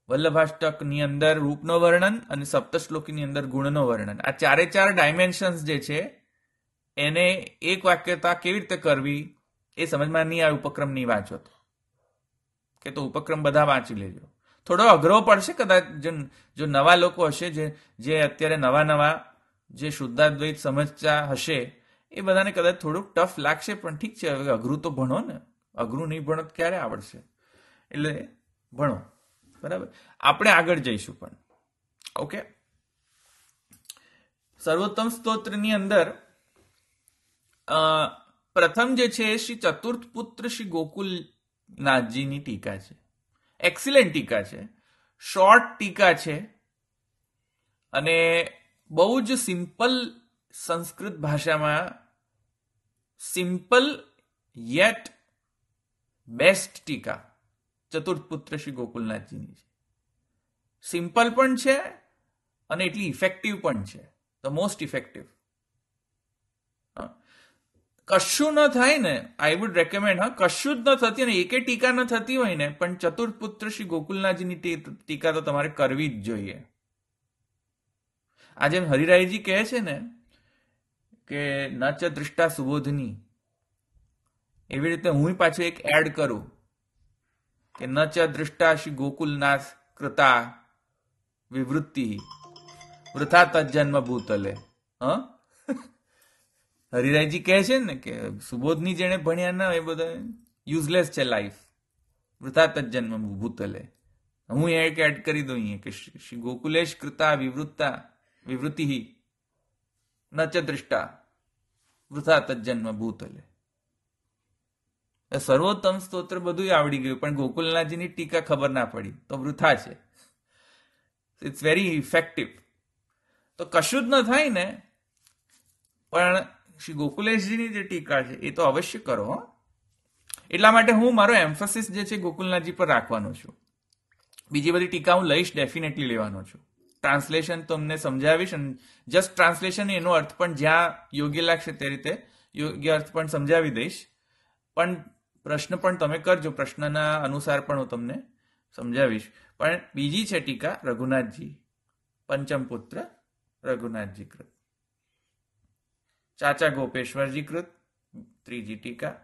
વલ્લભાષ્ટકની અંદર રૂપનો વર્ણન અને સપ્તશ્લોકીની અંદર ગુણનો વર્ણન. આ ચારે ચાર ડાયમેન્શન્સ જે છે, એને એક વાક્યતા કેવી રીતે કરવી એ સમજમાં નહીં આવે, ઉપક્રમ નહીં વાંચો તો. કે તો ઉપક્રમ બધા વાંચી લેજો. થોડો અઘરો પડશે કદાચ, જો નવા લોકો હશે જે જે અત્યારે નવા નવા જે શુદ્ધાદ્વૈત સમજતા હશે, એ બધાને કદાચ થોડુંક ટફ લાગશે, પણ ઠીક છે, હવે અઘરું તો ભણો ને. અઘરું નહીં ભણો ક્યારે આવડશે? એટલે ભણો. બરાબર? આપણે આગળ જઈશું પણ. ઓકે સર્વોત્તમ સ્તોત્રની અંદર પ્રથમ જે છે, શ્રી ચતુર્થ પુત્ર શ્રી ગોકુલનાથજીની ટીકા છે. એક્સિલન્ટ ટીકા છે. શોર્ટ ટીકા છે. અને બહુ જ સિમ્પલ સંસ્કૃત ભાષામાં સિમ્પલ યેટ બેસ્ટ ટીકા. ચતુર્થ પુત્ર શ્રી ગોકુલનાથજીની છે. સિમ્પલ પણ છે અને એટલી ઇફેક્ટિવ પણ છે. ધ મોસ્ટ ઇફેક્ટિવ કશું ન થાય ને આઈ વુડ રેકમેન્ડ હા, કશું જ ન થતી અને એકે ટીકા ન થતી હોય ને, પણ ચતુર્થ પુત્ર શ્રી ગોકુલનાથજીની ટીકા તો તમારે કરવી જ જોઈએ. આજે હરિરાયજી કહે છે ને, કે ન ચ દૃષ્ટા સુબોધની. એવી રીતે હું પાછું એક એડ કરું. કે ન ચ દૃષ્ટા શ્રી ગોકુલનાથ કૃતા વિવૃત્તિ. વૃથા તજન્મ ભૂતલે. હ? હરિરાયજી કહે છે ને કે સુબોધની જેને ભણ્યા ના એ બધા યુઝલેસ છે લાઈફ. વૃથા તજન્મ ભૂતલે. હું એક એડ કરી દઉં અહીંયા કે શ્રી ગોકુલેશ કૃતા વિવૃત્તા વિવૃત્તિ. ન ચ દૃષ્ટા. વૃથા તજન્મ ભૂતલે. એ સર્વોત્તમ સ્તોત્ર બધું આવડી ગયું, પણ ગોકુલનાથજીની ટીકા ખબર ના પડી. તો વૃથા છે. ઇટ્સ વેરી ઇફેક્ટિવ તો કશું જ ન થાય ને, પણ શ્રી ગોકુલેશજીની જે ટીકા છે, એ તો અવશ્ય કરો એટલા માટે હું મારો એમ્ફોસિસ જે છે, ગોકુલનાથજી પર રાખવાનો છું. બીજી બધી ટીકા હું લઈશ ડેફિનેટલી લેવાનો છું. ટ્રાન્સલેશન તમને સમજાવીશ અને જસ્ટ ટ્રાન્સલેશન એનો અર્થ પણ જ્યાં યોગ્ય લાગશે તે રીતે, યોગ્ય અર્થ પણ સમજાવી દઈશ. પણ પ્રશ્ન પણ તમે કરજો, પ્રશ્નના અનુસાર પણ હું તમને સમજાવીશ. પણ બીજી છે ટીકા રઘુનાથજી, પંચમ પુત્ર રઘુનાથજી કૃત. ચાચા ગોપેશ્વરજી કૃત, ત્રીજી ટીકા.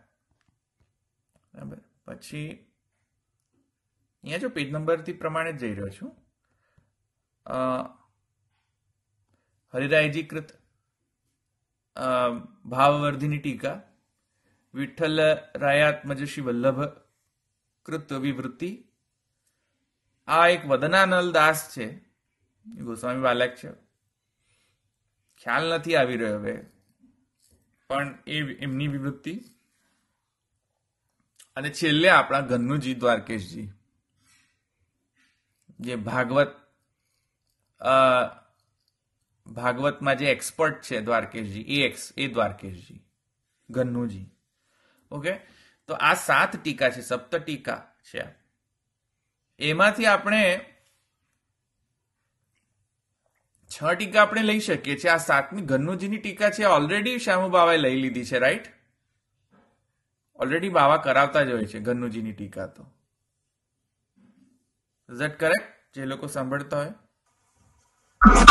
બરાબર. પછી, અહીંયા જો પેજ નંબરથી પ્રમાણે જ જઈ રહ્યો છું. હરિરાયજી કૃત ભાવવર્ધિની ટીકા વિઠ્ઠલ રાયાત્મજ શ્રી વલ્લભ કૃત વિવૃત્તિ આ એક વદનાનલ દાસ છે ગોસ્વામી બાલક છે। ખ્યાલ નથી આવી રહ્યો હવે, પણ એ એમની વિવૃત્તિ। અને છેલ્લે આપણા ઘનનુજી દ્વારકેશજી, જે ભાગવત ભાગવતમાં જે એક્સપર્ટ છે દ્વારકેશજી, એ એક્સ એ દ્વારકેશજી, ઘનનુજી। ઓકે તો આ સાત ટીકા છે સપ્ત ટીકા છે. એમાંથી આપણે છ ટીકા આપણે લઈ શકીએ છીએ. આ સાતમી ઘનનુજીની ટીકા છે. ઓલરેડી શ્યામુ બાવાએ લઈ લીધી છે રાઈટ ઓલરેડી બાવા કરાવતા જ હોય છે ઘનનુજીની ટીકા તો. ઇઝ ધેટ કરેક્ટ જે લોકો સાંભળતા હોય.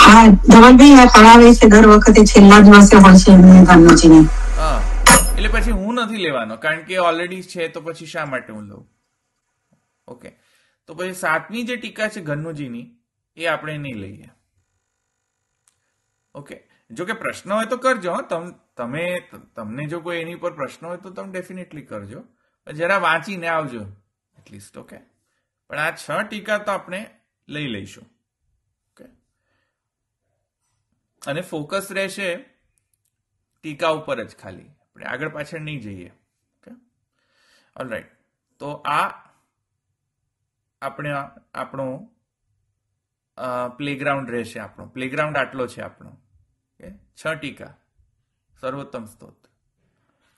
હા ધવલભાઈ આ કરાવે છે દર વખતે છેલ્લા દિવસે હોય છે એમને હા. એટલે પછી હું નથી લેવાનો, કારણ કે ઓલરેડી છે, તો પછી શા માટે હું લઉં? ઓકે તો પછી સાતમી જે ટીકા છે ઘનનુજીની એ આપણે નહીં લઈએ. ઓકે જો કે પ્રશ્ન હોય તો કરજો તમે તમને જો કોઈ એની પર પ્રશ્ન હોય તો તમે ડેફિનેટલી કરજો. જરા વાંચીને આવજો એટલીસ્ટ ઓકે પણ આ છ ટીકા તો આપણે લઈ લઈશું ઓકે અને ફોકસ રહેશે ટીકા ઉપર જ ખાલી. આપણે આગળ પાછળ નહીં જઈએ. ઓકે? ઓલરાઈટ તો આ આપણે આપણો પ્લેગ્રાઉન્ડ રહેશે આપણો. પ્લેગ્રાઉન્ડ આટલો છે આપણો. ઓકે? છ ટીકા. સર્વોત્તમ સ્ત્રોત.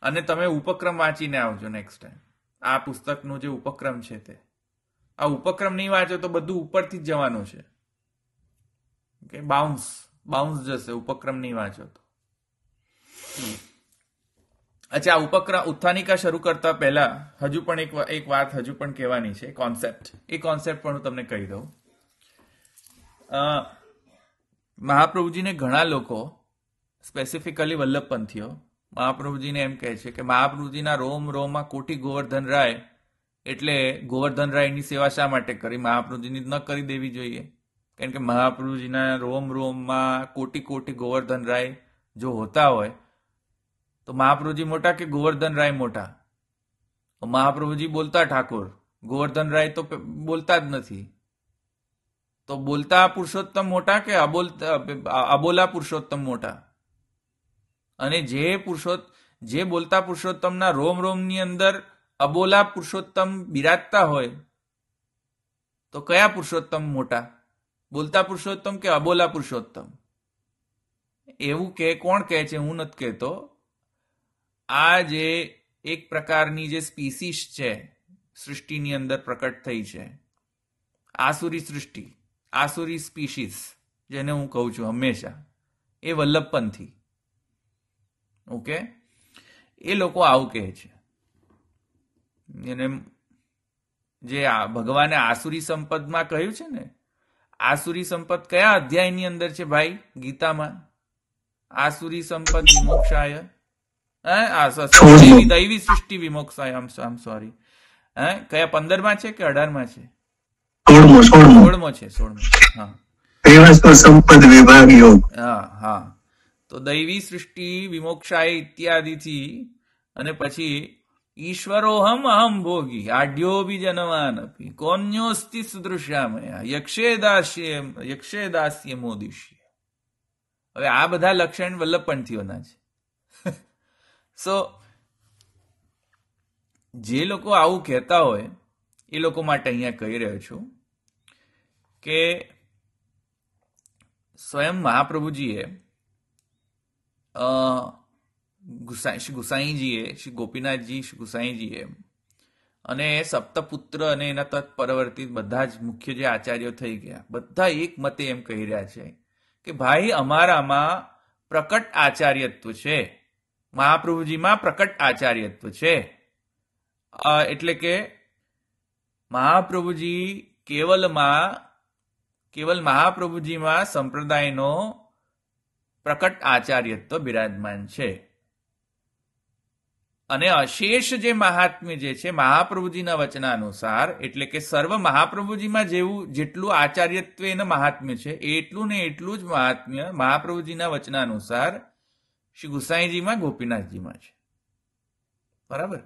અને તમે ઉપક્રમ વાંચીને આવજો નેક્સ્ટ ટાઈમ આ પુસ્તકનું જે ઉપક્રમ છે તે. આ ઉપક્રમ નહીં વાંચો તો બધું ઉપરથી જ જવાનું છે. કે બાઉન્સ બાઉન્સ જશે. ઉપક્રમ નહીં વાંચો તો. અચ્છા ઉપક્રમ ઉત્થાનિકા શરૂ કરતા પહેલા હજુ પણ એક એક વાત હજુ પણ કહેવાની છે કોન્સેપ્ટ એ કોન્સેપ્ટ પણ હું તમને કહી દઉં. મહાપ્રભુજીને ઘણા લોકો સ્પેસિફિકલી વલ્લભપંથીઓ, મહાપ્રભુજીને એમ કહે છે કે મહાપ્રભુજીના રોમ, રોમમાં કોટી ગોવર્ધન રાય, એટલે ગોવર્ધન રાયની સેવા શા માટે કરી? મહાપ્રભુજીની ન કરી દેવી જોઈએ. કારણ કે મહાપ્રભુજીના રોમ, રોમમાં કોટી કોટી ગોવર્ધન રાય જો હોતા હોય તો મહાપ્રભુજી મોટા કે ગોવર્ધન રાય મોટા? મહાપ્રભુજી બોલતા ઠાકોર, ગોવર્ધન રાય તો બોલતા જ નથી. તો બોલતા પુરુષોત્તમ મોટા કે અબોલતા અબોલા પુરુષોત્તમ મોટા? અને જે પુરુષોત્ત જે બોલતા પુરુષોત્તમના રોમ રોમની અંદર અબોલા પુરુષોત્તમ બિરાજતા હોય, તો કયા પુરુષોત્તમ મોટા? બોલતા પુરુષોત્તમ કે અબોલા પુરુષોત્તમ? એવું કે, કોણ કહે છે? હું નથી કહેતો. આ જે એક પ્રકારની જે સ્પીસીસ છે, સૃષ્ટિની અંદર પ્રકટ થઈ છે, આસુરી સૃષ્ટિ, આસુરી સ્પીસીસ, જેને હું કહું છું હંમેશા, એ વલ્લભપંથી. ઓકે? એ લોકો આવું કહે છે. એને જે ભગવાને આસુરી સંપદમાં કહ્યું છે ને, આસુરી સંપદ કયા અધ્યાયની અંદર છે ભાઈ? ગીતામાં. આસુરી સંપદ વિમોક્ષાય હે? આ સ- સ- દૈવી સૃષ્ટિ વિમોક્ષાય આમ સોરી હે? કયા પંદરમાં છે કે અઢારમાં છે? સોળમો સોળમો. સોળમો છે સોળમો. હા. સંપદ વિભાગ યોગ. હા હા. તો દૈવી સૃષ્ટિ વિમોક્ષાય ઇત્યાદિથી અને પછી ઈશ્વરોહમ અહમ ભોગી આઢ્યો બી જનવાન અપી. કોન્યોસ્તિ સુદૃશ્યામયા યક્ષે દાસ્ય યક્ષે દાસ્ય મોદિષ્ય. હવે આ બધા લક્ષણ વલ્લભપંથીઓના છે. સો જે લોકો આવું કહેતા હોય, એ લોકો માટે અહીંયા કહી રહ્યો છું કે સ્વયં મહાપ્રભુજીએ ગુસાઈ, શ્રી ગુસાઈજીએ, શ્રી ગોપીનાથજી, શ્રી ગુસાઈજીએ અને સપ્તપુત્ર અને એના તત્પરવર્તી બધા જ મુખ્ય જે આચાર્યો થઈ ગયા, બધા એક મતે એમ કહી રહ્યા છે કે ભાઈ અમારામાં પ્રકટ આચાર્યત્વ છે. મહાપ્રભુજીમાં પ્રકટ આચાર્યત્વ છે. એટલે કે મહાપ્રભુજી કેવલમાં, કેવલ મહાપ્રભુજીમાં સંપ્રદાયનો પ્રકટ આચાર્યત્વ બિરાજમાન છે. અને અશેષ જે મહાત્મ્ય જે છે, મહાપ્રભુજીના વચનાનુસાર, એટલે કે સર્વ મહાપ્રભુજીમાં જેવું, જેટલું આચાર્યત્વ એનું મહાત્મ્ય છે, એટલું ને એટલું જ મહાત્મ્ય મહાપ્રભુજીના વચનાનુસાર શ્રી ગુસાઈજીમાં ગોપીનાથજીમાં છે. બરાબર?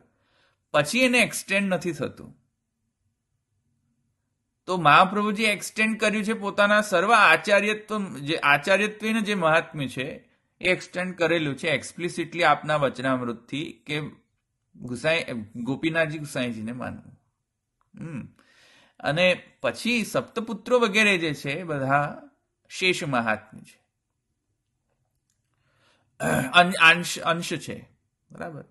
પછી એને એક્સટેન્ડ નથી થતું. તો મહાપ્રભુજી એક્સટેન્ડ કર્યું છે પોતાના સર્વ આચાર્યત્વ, જે આચાર્યત્વને જે મહાત્મ્ય છે, એ એક્સટેન્ડ કરેલું છે એક્સપ્લિસિટલી આપના વચનામૃતથી કે ગુસાઈ ગોપીનાથજી ગુસાઈજીને માનવું. હમ. અને પછી સપ્તપુત્રો વગેરે જે છે, બધા શેષ મહાત્મ્ય છે. અંશ અંશ છે. બરાબર?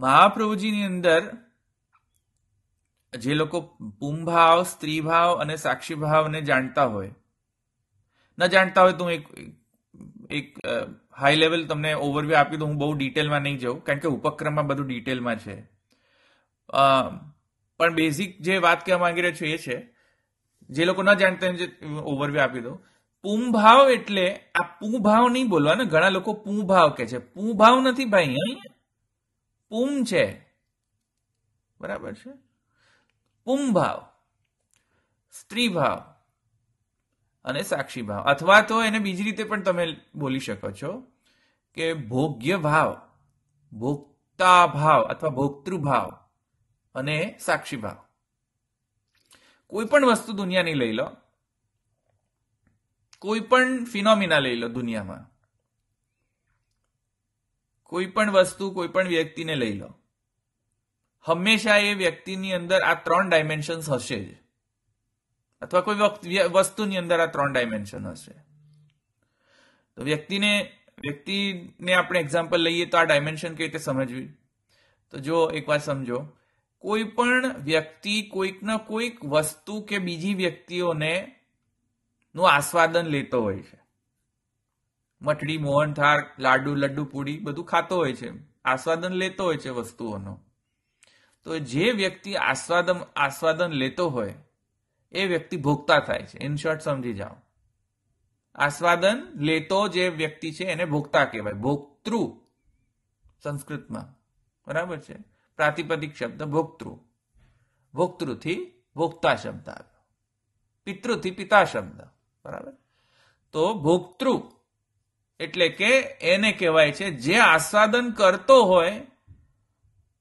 મહાપ્રભુજીની અંદર જે લોકો પુંભાવ, સ્ત્રીભાવ અને સાક્ષી ભાવને જાણતા હોય, ન જાણતા હોય તો હું એક એક હાઈ લેવલ તમને ઓવરવ્યૂ આપી દઉં. હું બહુ ડિટેલમાં નહીં જાઉં, કારણ કે ઉપક્રમમાં બધું ડિટેલમાં છે. પણ બેઝિક જે વાત કહેવા માંગી રહ્યો છું એ છે. જે લોકો ન જાણતા ઓવરવ્યુ આપી દઉં. પુંભાવ એટલે આ પૂંભાવ નહીં બોલવા, ને ઘણા લોકો પૂંભાવ કે છે. પૂંભાવ નથી ભાઈ પૂમ છે. બરાબર છે? પૂંભાવ સ્ત્રી ભાવ અને સાક્ષી ભાવ અથવા તો એને બીજી રીતે પણ તમે બોલી શકો છો કે ભોગ્ય ભાવ ભોક્તા ભાવ અથવા ભોક્તૃભાવ અને સાક્ષી ભાવ કોઈ પણ વસ્તુ દુનિયાની લઈ લો કોઈ પણ ફિનોમિના લઈ લો દુનિયામાં. કોઈ પણ વસ્તુ કોઈ પણ વ્યક્તિને લઈ લો. હંમેશા એ વ્યક્તિની અંદર આ ત્રણ ડાયમેન્શન્સ હશે જ. અથવા કોઈ વસ્ત- વસ્તુની અંદર આ ત્રણ ડાયમેન્શન હશે. તો વ્યક્તિને વ્યક્તિને આપણે એક્ઝામ્પલ લઈએ તો આ ડાયમેન્શન કેવી રીતે સમજવી? તો જો એક વાર સમજો. કોઈ પણ વ્યક્તિ કોઈકના કોઈક વસ્તુ કે બીજી વ્યક્તિઓને નું આસ્વાદન લેતો હોય છે. મઠડી, મોહન થાળ, લાડુ, લડ્ડુ પૂડી બધું ખાતો હોય છે. આસ્વાદન લેતો હોય છે વસ્તુઓનો. તો જે વ્યક્તિ આસ્વાદન આસ્વાદન લેતો હોય, એ વ્યક્તિ ભોગતા થાય છે. ઇન શોર્ટ સમજી જાઓ. આસ્વાદન લેતો જે વ્યક્તિ છે, એને ભોગતા કહેવાય. ભોક્તૃ સંસ્કૃતમાં. બરાબર છે? પ્રાતિપદિક શબ્દ ભોક્તૃ ભોક્તૃથી ભોગતા શબ્દ આવ્યો. પિતૃથી પિતા શબ્દ. બરાબર? તો ભોક્તૃ એટલે કે એને કહેવાય છે, જે આસ્વાદન કરતો હોય,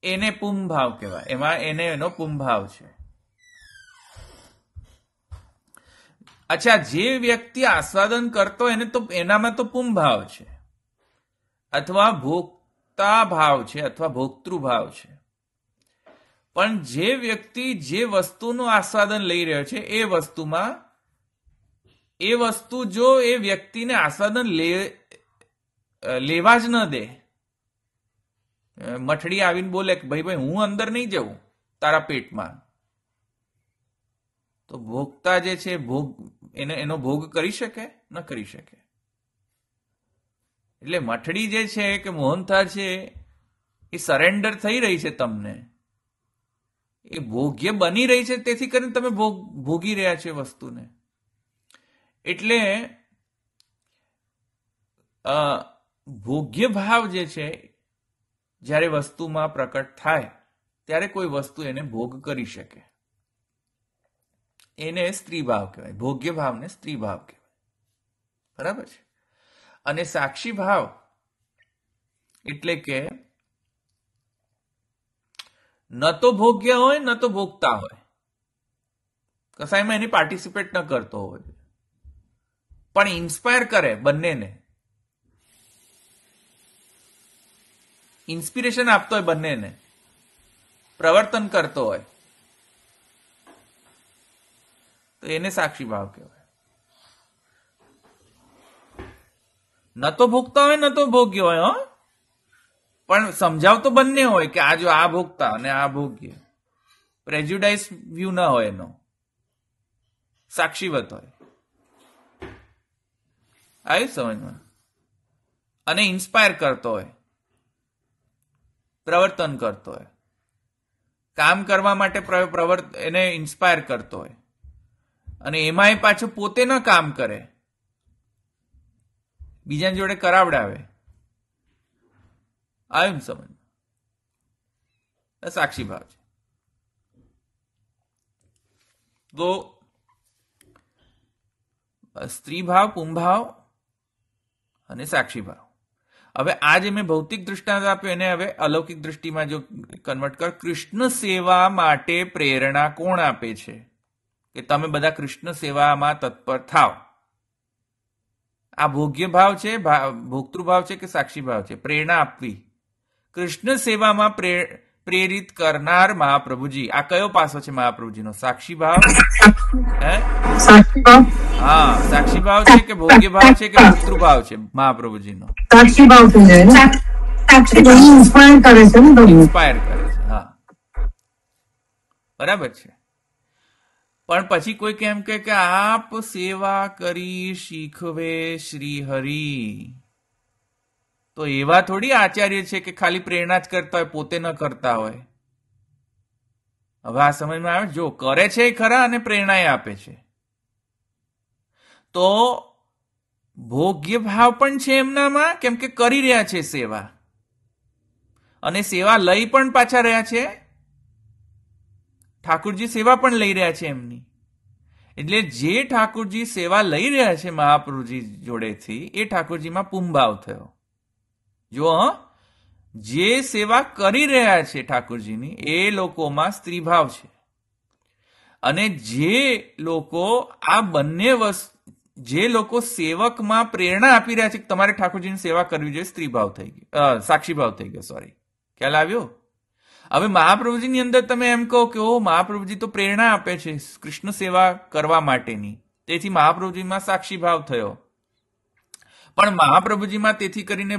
એને પુંભાવ કહેવાય. એમાં એને એનો પુંભાવ છે. અચ્છા, જે વ્યક્તિ આસ્વાદન કરતો એને તો, એનામાં તો પુંભાવ છે. અથવા ભોક્તા ભાવ છે, અથવા ભોક્તૃભાવ છે. પણ જે વ્યક્તિ જે વસ્તુનું આસ્વાદન લઈ રહ્યો છે, એ વસ્તુમાં એ વસ્તુ જો એ વ્યક્તિને આસ્વાદન લેવા જ ન દે. મઠડી આવીને બોલે કે, ભાઈ ભાઈ, હું અંદર નહીં જવું, તારા પેટમાં. તો ભોગતા જે છે, ભોગ, એને, એનો ભોગ કરી શકે, ન કરી શકે. એટલે મઠડી જે છે, કે મોહનથા છે, એ સરેન્ડર થઈ રહી છે તમને. એ ભોગ્ય બની રહી છે, તેથી કરીને તમે ભોગ, ભોગી રહ્યા છે વસ્તુને. એટલે ભોગ્ય ભાવ જે છે, જ્યારે વસ્તુમાં પ્રકટ થાય, ત્યારે કોઈ વસ્તુ એને ભોગ કરી શકે. એને સ્ત્રી ભાવ કહેવાય. ભોગ્ય ભાવને સ્ત્રી ભાવ કહેવાય. બરાબર છે? અને સાક્ષી ભાવ એટલે કે, ન તો ભોગ્ય હોય, ન તો ભોગતા હોય. કસાયમાં એની પાર્ટિસિપેટ ન કરતો હોય. પણ ઇન્સ્પાયર કરે બંનેને. ઇન્સ્પિરેશન આપતો હોય બંનેને. પ્રવર્તન કરતો હોય. તો એને સાક્ષી ભાવ કહેવાય. ન તો ભોગતા હોય, ન તો ભોગ્ય હોય પણ સમજાવતો બંને હોય કે આ જો આ ભોગતા અને આ ભોગ્ય. પ્રેજ્યુડાઇઝ વ્યૂ ન હોય એનો. સાક્ષીવત હોય. આવ્યું સમજમાં? અને ઇન્સ્પાયર કરતો હોય. પ્રવર્તન કરતો હોય. કામ કરવા માટે પ્રવર્ત એને ઇન્સ્પાયર કરતો હોય. અને એમાં એ પાછું પોતે ન કામ કરે. બીજાની જોડે કરાવડાવે. આવ્યું સમજ સાક્ષી ભાવ છે. તો, સ્ત્રી ભાવ, પુંભાવ અને સાક્ષી ભાવ હવે આ જે મેં ભૌતિક દૃષ્ટાંત આપ્યો, એને હવે અલૌકિક દૃષ્ટિમાં જો કન્વર્ટ કર, કૃષ્ણ સેવા માટે પ્રેરણા કોણ આપે છે? કે તમે બધા કૃષ્ણ સેવામાં તત્પર થાવ આ ભોગ્ય ભાવ છે ભોક્તૃભાવ છે કે સાક્ષી ભાવ છે? પ્રેરણા આપવી. કૃષ્ણ સેવામાં પ્રેરિત કરનાર મહાપ્રભુજી. આ કયો પાસો છે મહાપ્રભુજીનો? સાક્ષી ભાવ હે? સાક્ષી ભાવ હા સાક્ષી ભાવ છે કે ભોગ્ય ભાવ છે કે ભાવ છે મહાપ્રભુજીનો? સાક્ષી ભાવ થઈ જાય ને? સાક્ષી ભાવ ઇન્સ્પાયર કરે છે ઇન્સ્પાયર કરે છે હા. બરાબર છે. પણ પછી કોઈ કેમ કે કે આપ સેવા કરી શીખવે શ્રી હરિ. તો એવા થોડી આચાર્ય છે કે ખાલી પ્રેરણા જ કરતા હોય, પોતે ન કરતા હોય. હવે આ સમજમાં આવે, જો કરે છે એ ખરા અને પ્રેરણા આપે છે. તો ભોગ્ય ભાવ પણ છે એમનામાં, કેમ કે કરી રહ્યા છે સેવા. અને સેવા લઈ પણ પાછા રહ્યા છે. ઠાકુરજી સેવા પણ લઈ રહ્યા છે એમની. એટલે જે ઠાકુરજી સેવા લઈ રહ્યા છે મહાપ્રભુજી જોડેથી, એ ઠાકુરજીમાં પુંભાવ થયો. જો જે સેવા કરી રહ્યા છે ઠાકુરજીની, એ લોકોમાં સ્ત્રીભાવ છે. અને જે લોકો આ બંને વસ્તુ જે લોકો સેવકમાં પ્રેરણા આપી રહ્યા છે કે તમારે ઠાકોરજીની સેવા કરવી જોઈએ, સ્ત્રીભાવ થઈ ગયો સાક્ષીભાવ થઈ ગયો સોરી ખ્યાલ આવ્યો? હવે મહાપ્રભુજીની અંદર તમે એમ કહો કે ઓ મહાપ્રભુજી તો પ્રેરણા આપે છે કૃષ્ણ સેવા કરવા માટેની. તેથી મહાપ્રભુજીમાં સાક્ષી ભાવ થયો. પણ મહાપ્રભુજીમાં તેથી કરીને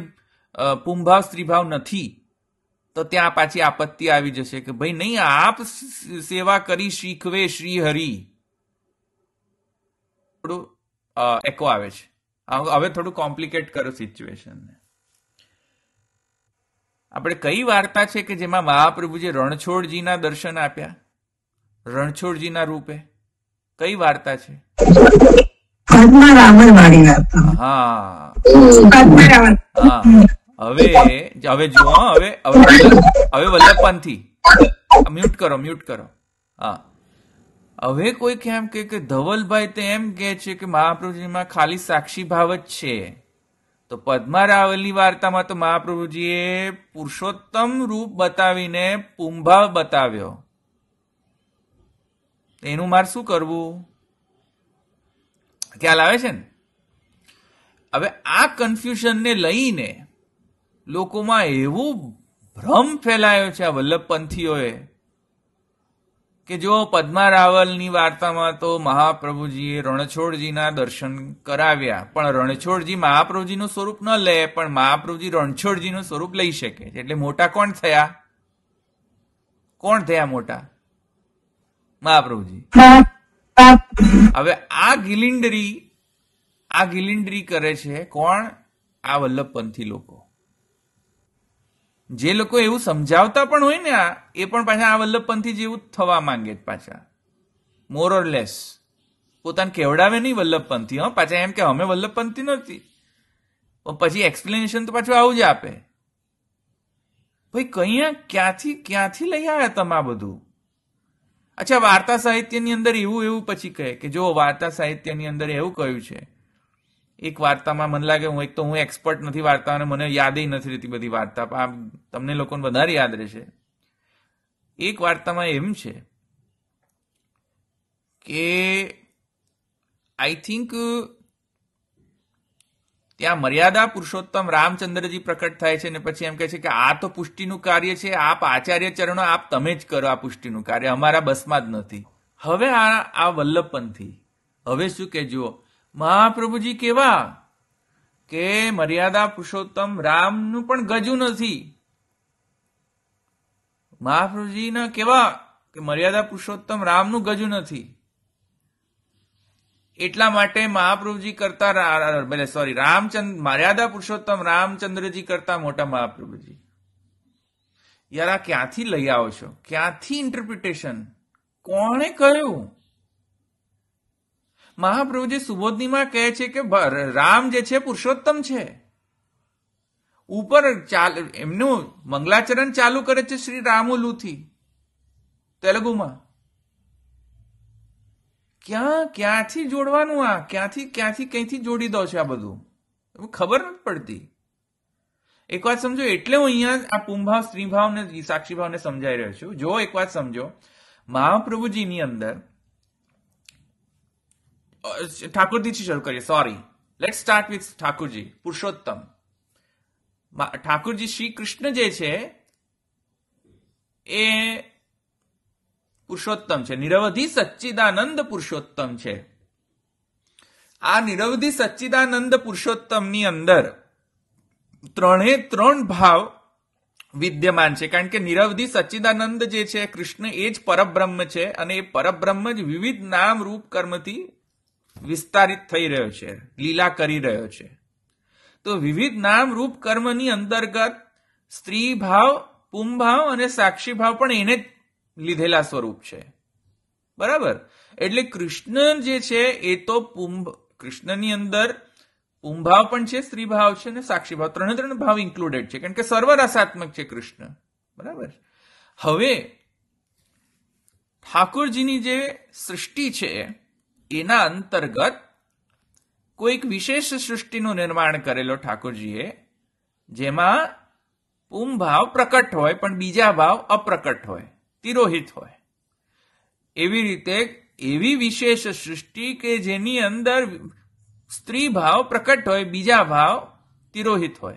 પુંભાવ સ્ત્રીભાવ નથી તો ત્યાં પાછી આપત્તિ આવી જશે કે ભાઈ નહીં આપ સેવા કરી શીખવે શ્રી હરિ થોડું એકો આવે છે. હવે થોડું કોમ્પ્લિકેટ કરો સિચ્યુએશનને. આપણે કઈ વાર્તા છે કે જેમાં મહાપ્રભુજી રણછોડજીના દર્શન આપ્યા? રણછોડજીના રૂપે. કઈ વાર્તા છે? હા. હા. હવે હવે જુઓ હવે હવે વલ્લભ- વલ્લભપંથી. મ્યુટ કરો મ્યુટ કરો. હા. હવે કોઈ કેમ કે ધવલભાઈ તો એમ કે છે કે મહાપ્રભુજીમાં ખાલી સાક્ષી ભાવ જ છે. તો પદ્મા રાવલની વાર્તામાં તો મહાપ્રભુજીએ પુરુષોત્તમ રૂપ બતાવીને પુંભાવ બતાવ્યો. એનું મારે શું કરવું? ખ્યાલ આવે છે ને? હવે આ કન્ફ્યુઝનને લઈને લોકોમાં એવું ભ્રમ ફેલાયો છે આ વલ્લભપંથીઓએ કે જો પદ્મા રાવલની વાર્તામાં તો મહાપ્રભુજીએ રણછોડજીના દર્શન કરાવ્યા, પણ રણછોડજી મહાપ્રભુજીનું સ્વરૂપ ન લે, પણ મહાપ્રભુજી રણછોડજીનું સ્વરૂપ લઈ શકે છે. એટલે મોટા કોણ થયા? કોણ થયા મોટા? મહાપ્રભુજી. હવે આ ગિલિન્ડરી આ ગિલિન્ડરી કરે છે કોણ? આ વલ્લભપંથી લોકો. જે લોકો એવું સમજાવતા પણ હોય ને એ પણ પાછા આ વલ્લભપંથી જેવું થવા માંગે પાછા. મોર ઓર લેસ પોતાને કેવડાવે નહીં વલ્લભપંથી, હં. પાછા એમ કે અમે વલ્લભપંથી નથી. પછી એક્સપ્લેનેશન તો પાછું આવું જ આપે. ભાઈ કયા ક્યાંથી ક્યાંથી લઈ આવ્યા તમે આ બધું? અચ્છા, વાર્તા સાહિત્યની અંદર એવું એવું પછી કહે કે જો વાર્તા સાહિત્યની અંદર એવું કહ્યું છે એક વાર્તામાં મને લાગે, હું એક તો હું એક્સપર્ટ નથી વાર્તા અને મને યાદ નથી રહેતી બધી વાર્તા. પણ તમને લોકોને વધારે યાદ રહેશે. એક વાર્તામાં એમ છે કે આઈ થિંક ત્યાં મર્યાદા પુરુષોત્તમ રામચંદ્રજી પ્રકટ થાય છે ને પછી એમ કહે છે કે આ તો પુષ્ટિનું કાર્ય છે, આપ આચાર્ય ચરણો, આપ તમે જ કરો આ પુષ્ટિનું કાર્ય. અમારા બસમાં જ નથી. હવે આ આ વલ્લભપંથી. હવે શું કે જુઓ? મહાપ્રભુજી કેવા કે મર્યાદા પુરુષોત્તમ રામનું પણ ગજું નથી. મહાપ્રભુજીના કેવા કે મર્યાદા પુરુષોત્તમ રામનું ગજું નથી. એટલા માટે મહાપ્રભુજી કરતા ભલે સોરી રામચંદ્ર, મર્યાદા પુરુષોત્તમ રામચંદ્રજી કરતા મોટા મહાપ્રભુજી. યાર, આ ક્યાંથી લઈ આવો છો? ક્યાંથી ઇન્ટરપ્રિટેશન કોણે કહ્યું? મહાપ્રભુજી સુબોધનીમાં કહે છે કે રામ જે છે પુરુષોત્તમ છે. ઉપર એમનું મંગલાચરણ ચાલુ કરે છે શ્રી રામુલુથી, તેલુગુમાં. ક્યાં, ક્યાંથી જોડવાનું આ? ક્યાંથી ક્યાંથી કઈથી જોડી દો છે આ બધું? ખબર નથી પડતી. એક વાત સમજો, એટલે હું અહીંયા આ પુંભાવ સ્ત્રીભાવ ને સાક્ષીભાવને સમજાઈ રહ્યો છું. જો એક વાત સમજો, મહાપ્રભુજીની અંદર અ, ઠાકોરજીથી શરૂ કરીએ sorry let start with Thakorji Purushottam Thakorji Shri Krishna જે છે એ પુરુષોત્તમ છે નિરવધિ સચ્ચિદાનંદ પુરુષોત્તમ છે આ નિરવધિ સચ્ચિદાનંદ પુરુષોત્તમની અંદર ત્રણે ત્રણ ભાવ વિદ્યમાન છે કારણ કે નિરવધિ સચ્ચિદાનંદ જે છે કૃષ્ણ એ જ પરબ્રહ્મ છે અને એ પરબ્રહ્મ જ વિવિધ નામ રૂપ કર્મથી વિસ્તારિત થઈ રહ્યો છે, લીલા કરી રહ્યો છે. તો વિવિધ નામ રૂપ કર્મની અંતર્ગત સ્ત્રી ભાવ પુંભાવ અને સાક્ષી ભાવ પણ એને લીધેલા સ્વરૂપ છે. બરાબર? એટલે કૃષ્ણ જે છે એ તો પુંભ કૃષ્ણની અંદર પુંભાવ પણ છે, સ્ત્રી ભાવ છે અને સાક્ષી ભાવ. ત્રણે ત્રણ ભાવ ઇન્ક્લુડેડ છે કારણ કે સર્વરસાત્મક છે કૃષ્ણ. બરાબર? હવે ઠાકોરજીની જે સૃષ્ટિ છે એના અંતર્ગત કોઈક વિશેષ સૃષ્ટિનું નિર્માણ કરેલો ઠાકોરજીએ, જેમાં પૂમ ભાવ પ્રકટ હોય પણ બીજા ભાવ અપ્રકટ હોય, તિરોહિત હોય. એવી રીતે એવી વિશેષ સૃષ્ટિ કે જેની અંદર સ્ત્રી ભાવ પ્રકટ હોય, બીજા ભાવ તિરોહિત હોય.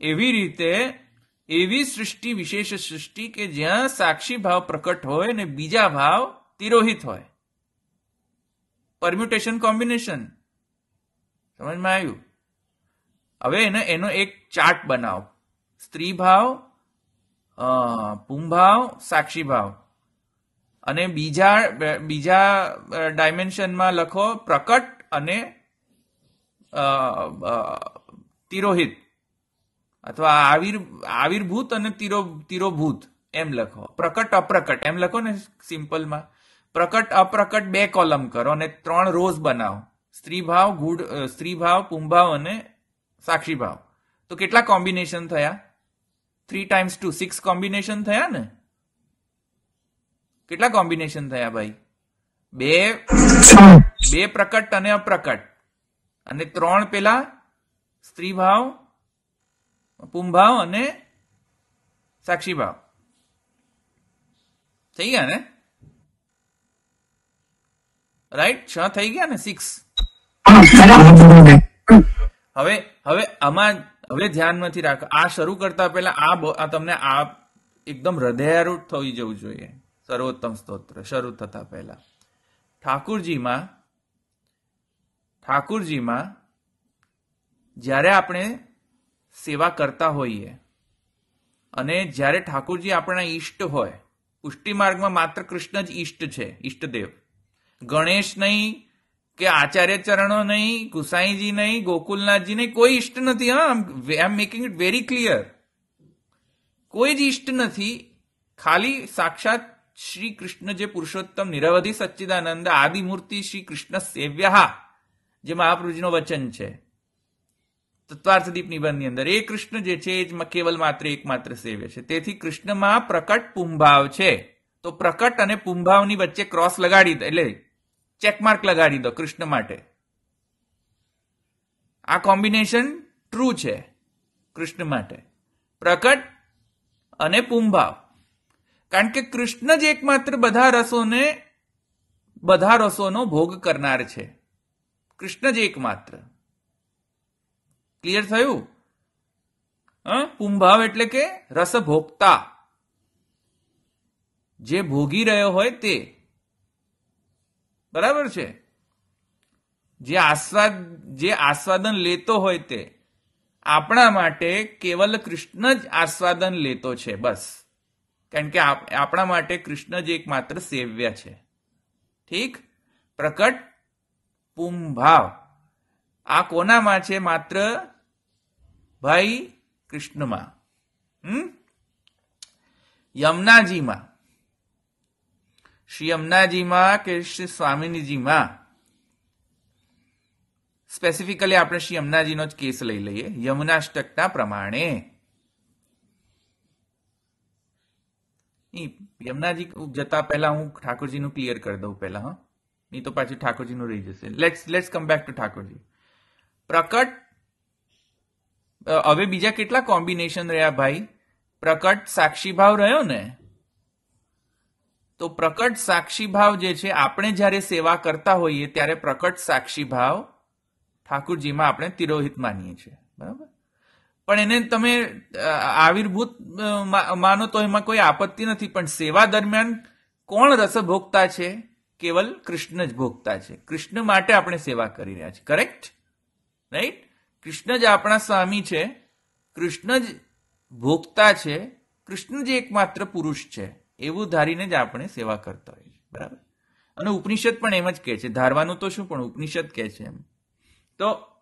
એવી રીતે એવી સૃષ્ટિ, વિશેષ સૃષ્ટિ કે જ્યાં સાક્ષી ભાવ પ્રકટ હોય ને બીજા ભાવ તિરોહિત હોય. પરમ્યુટેશન કોમ્બિનેશન સમજમાં આવ્યું? હવે એને, એનો એક ચાર્ટ બનાવો. સ્ત્રી ભાવ પુંભાવ સાક્ષી ભાવ. અને બીજા બીજા ડાયમેન્શનમાં લખો પ્રકટ અને તિરોહિત. અથવા આવિર, આવિર્ભૂત અને તિરો, તિરોભૂત. એમ લખો. પ્રકટ, અપ્રકટ. એમ લખો ને સિમ્પલમાં પ્રકટ અપ્રકટ બે કોલમ કરો અને ત્રણ રોઝ બનાવો. સ્ત્રી ભાવ ગુડ અ, સ્ત્રી ભાવ પુંભાવ અને સાક્ષી ભાવ તો કેટલા કોમ્બિનેશન થયા? Three times two. Six combination થયા ને? કેટલા કોમ્બિનેશન થયા ભાઈ? બે બે પ્રકટ અને અપ્રકટ. અને ત્રણ પેલા સ્ત્રી ભાવ પુંભાવ અને સાક્ષી ભાવ થઈ ગયા ને? રાઈટ છ થઈ ગયા ને સિક્સ હવે હવે આમાં, હવે ધ્યાન નથી રાખ. આ શરૂ કરતા પહેલા આ તમને આ એકદમ હૃદયારૂઢ થઈ જવું જોઈએ. સર્વોત્તમ સ્તોત્ર. શરૂ થતા પહેલા. ઠાકુરજીમાં ઠાકુરજીમાં જ્યારે આપણે સેવા કરતા હોઈએ અને જ્યારે ઠાકુરજી આપણા ઈષ્ટ હોય પુષ્ટિ માર્ગમાં માત્ર કૃષ્ણ જ ઈષ્ટ છે, ઈષ્ટદેવ. ગણેશ નહીં, કે આચાર્ય ચરણો નહીં, ગુસાઈજી નહીં, ગોકુલનાથજી નહીં, કોઈ ઈષ્ટ નથી, હા I am making it very clear કોઈ જ ઈષ્ટ નથી, ખાલી સાક્ષાત શ્રી કૃષ્ણ જે પુરુષોત્તમ, નિરવધિ સચ્ચિદાનંદ, આદિમૂર્તિ શ્રી કૃષ્ણ સેવ્યા જે મહાપ્રભુજીનો વચન છે. તત્વાર્થદીપ નિબંધની અંદર, એ કૃષ્ણ જે છે, એ જ કેવલ માત્ર એકમાત્ર સેવ્ય છે. તેથી કૃષ્ણમાં પ્રકટ પુંભાવ છે. તો પ્રકટ અને પુંભાવની વચ્ચે ક્રોસ લગાડી એટલે ચેકમાર્ક લગાડી દો કૃષ્ણ માટે. આ કોમ્બિનેશન ટ્રુ છે કૃષ્ણ માટે. પ્રકટ અને પુંભાવ. કારણ કે કૃષ્ણ જ એકમાત્ર બધા રસોને, બધા રસોનો ભોગ કરનાર છે. કૃષ્ણ જ એકમાત્ર. ક્લિયર થયું? પુંભાવ એટલે કે રસ ભોગતા જે ભોગી રહ્યો હોય તે. બરાબર છે? જે આસ્વાદ, જે આસ્વાદન લેતો હોય તે, આપણા માટે કેવલ કૃષ્ણ જ આસ્વાદન લેતો છે, બસ. કારણ કે આપ- આપણા માટે કૃષ્ણ જ એકમાત્ર સેવ્ય છે. ઠીક? પ્રકટ પુંભાવ. આ કોનામાં છે માત્ર? ભાઈ કૃષ્ણમાં. હમ? યમુનાજીમાં. શ્રી અમનાજીમાં કે શ્રી સ્વામિનીજીમાં? સ્પેસિફિકલી આપણે શ્રી યમુનાજીનો જ કેસ લઈ લઈએ, યમુનાષ્ટકના પ્રમાણે. યમુનાજી જતા પહેલા હું ઠાકોરજીનું ક્લિયર કરી દઉં પહેલા, હા? નહીં તો પાછું ઠાકોરજીનું રહી જશે. Let's let's come back to Thakorji. પ્રકટ હવે બીજા કેટલા કોમ્બિનેશન રહ્યા ભાઈ? પ્રકટ સાક્ષી ભાવ રહ્યો ને તો પ્રકટ સાક્ષી ભાવ જે છે, આપણે જ્યારે સેવા કરતા હોઈએ ત્યારે પ્રકટ સાક્ષી ભાવ ઠાકુરજીમાં આપણે તિરોહિત માનીએ છીએ. બરાબર? પણ એને તમે આવિર્ભૂત માનો તો એમાં કોઈ આપત્તિ નથી, પણ સેવા દરમિયાન કોણ રસભોગતા છે? કેવલ કૃષ્ણ જ ભોગતા છે. કૃષ્ણ માટે આપણે સેવા કરી રહ્યા છીએ. કરેક્ટ રાઈટ કૃષ્ણ જ આપણા સ્વામી છે. કૃષ્ણ જ ભોગતા છે. કૃષ્ણ જ એકમાત્ર પુરુષ છે. એવું ધારીને જ આપણે સેવા કરતા હોઈએ બરાબર? અને ઉપનિષદ પણ એમ જ કહે છે, ધારવાનું તો શું પણ ઉપનિષદ કહે છે એમ. તો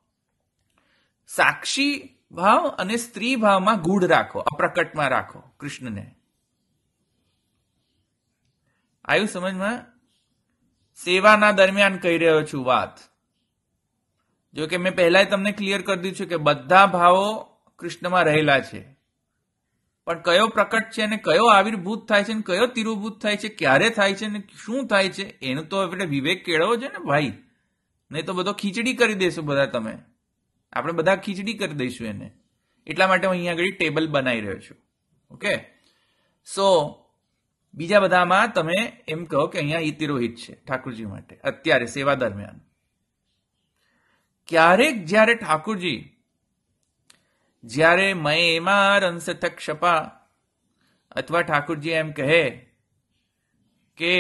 સાક્ષી ભાવ અને સ્ત્રી ભાવમાં ગૂઢ રાખો અપ્રકટમાં રાખો કૃષ્ણને. આવ્યું સમજમાં? સેવાના દરમિયાન કહી રહ્યો છું વાત. જો કે મેં પહેલા તમને ક્લિયર કરી દીધું છે કે બધા ભાવો કૃષ્ણમાં રહેલા છે. પણ કયો પ્રકટ છે અને કયો આવિર્ભૂત થાય છે અને કયો તિરુભૂત થાય છે, ક્યારે થાય છે અને શું થાય છે, એનો તો આપણે વિવેક કેળવો છે ને ભાઈ. નહીં તો બધો ખીચડી કરી દેશો બધા તમે. આપણે બધા ખીચડી કરી દઈશું એને. એટલા માટે હું અહીંયા આગળ ટેબલ બનાવી રહ્યો છું. ઓકે? સો, બીજા બધામાં તમે એમ કહો કે અહીંયા ઈ તિરોહિત છે, ઠાકુરજી માટે. અત્યારે, સેવા દરમિયાન. ક્યારેક જ્યારે ઠાકુરજી જ્યારે મેં એમાં રંસથ ક્ષપા અથવા ઠાકુરજી એમ કહે કે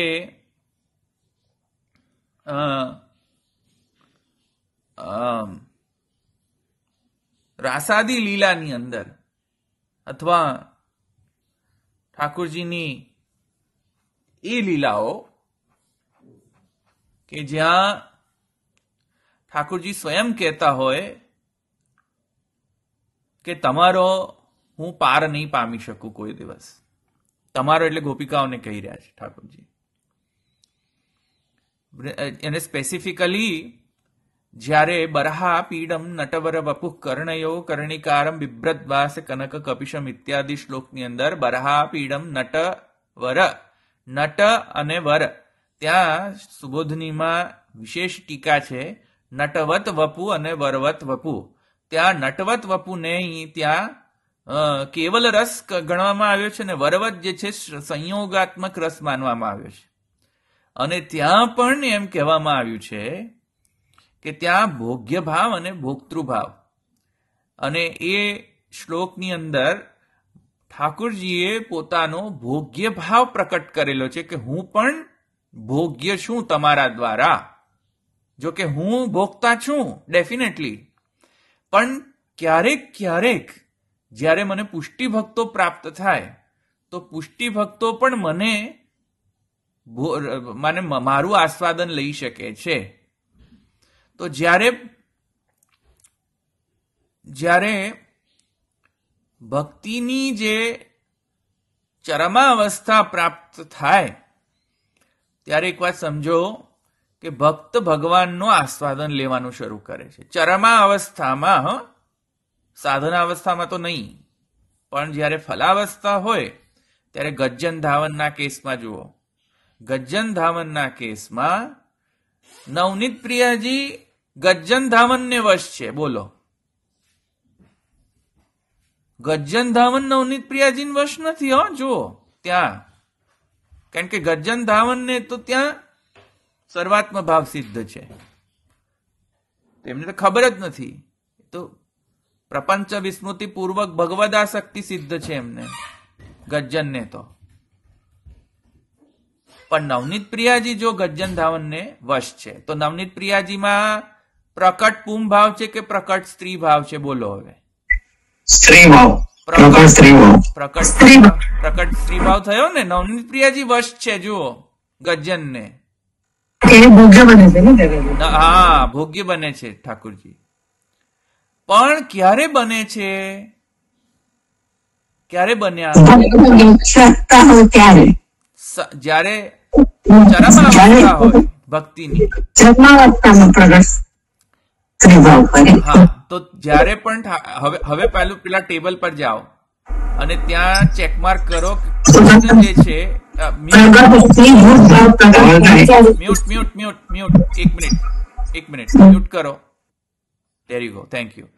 રાસાદી લીલાની અંદર અથવા ઠાકુરજીની એ લીલાઓ કે જ્યાં ઠાકુરજી સ્વયં કહેતા હોય કે તમારો હું પાર નહીં પામી શકું કોઈ દિવસ. તમારો એટલે ગોપિકાઓને કહી રહ્યા છે ઠાકોરજી. એને સ્પેસિફિકલી જ્યારે બરહા પીડમ નટવર વપુઃ કર્ણયો કર્ણિકારમ બિભ્રદવાસ કનક કપિશમ ઇત્યાદિ શ્લોકની અંદર બરહા પીડમ નટ વર નટ અને વર. ત્યાં સુબોધનીમાં વિશેષ ટીકા છે. નટવત વપુ અને વરવત વપુ. ત્યાં નટવત વપુને ત્યાં કેવલ રસ ગણવામાં આવ્યો છે ને વરવત જે છે સંયોગાત્મક રસ માનવામાં આવ્યો છે. અને ત્યાં પણ એમ કહેવામાં આવ્યું છે કે ત્યાં ભોગ્ય ભાવ અને ભોક્તૃભાવ. અને એ શ્લોકની અંદર ઠાકુરજીએ પોતાનો ભોગ્ય ભાવ પ્રકટ કરેલો છે કે હું પણ ભોગ્ય છું તમારા દ્વારા. જો કે હું ભોગતા છું, ડેફિનેટલી. પણ ક્યારેક ક્યારેક જ્યારે મને પુષ્ટિ ભક્તો પ્રાપ્ત થાય, તો પુષ્ટિ ભક્તો પણ મને મને મારું આસ્વાદન લઈ શકે છે. તો જ્યારે જ્યારે ભક્તિની જે ચરમાવસ્થા પ્રાપ્ત થાય, ત્યારે એક વાત સમજો કે ભક્ત ભગવાનનું આસ્વાદન લેવાનું શરૂ કરે છે. ચરમા અવસ્થામાં સાધના અવસ્થામાં તો નહીં. પણ જ્યારે ફલાવસ્થા હોય, ત્યારે ગજ્જન ધાવનના કેસમાં જુઓ. ગજ્જન ધાવનના કેસમાં, નવનીત પ્રિયાજી ગજ્જન ધાવનને વશ છે. બોલો. ગજ્જન ધાવન નવનીત પ્રિયાજીને વશ નથી, હો, જુઓ. ત્યાં. કારણ કે ગજ્જન ધાવનને તો ત્યાં સર્વાત્મ ભાવ સિદ્ધ છે. તેમને તો ખબર જ નથી. તો પ્રપંચ વિસ્મૃતિ પૂર્વક ભગવદાશક્તિ સિદ્ધ છે એમને ગજ્જનને તો. પણ નવનીત પ્રિયાજી જો ગજ્જન ધાવનને વશ છે તો નવનીત પ્રિયાજીમાં પ્રકટ પૂમ ભાવ છે કે પ્રકટ સ્ત્રી ભાવ છે? બોલો હવે. સ્ત્રી ભાવ. પ્રકટ સ્ત્રી ભાવ. પ્રકટ સ્ત્રી પ્રકટ સ્ત્રી ભાવ થયો ને? નવનીત પ્રિયાજી વશ છે જુઓ ગજ્જનને. એ ભોગ્ય બને છે ને હા ભોગ્ય બને છે ઠાકુરજી. પણ ક્યારે બને છે? ક્યારે બન્યા? જ્યારે ચરમાવસ્થા હોય ભક્તિની. પ્રગટ હા તો જ્યારે પણ હવે હવે પેલું પેલા ટેબલ પર જાઓ. અને ત્યાં ચેકમાર્ક કરો જે છે મ્યુટ મ્યુટ મ્યુટ મ્યુટ એક મિનિટ એક મિનિટ મ્યુટ કરો. There you go thank you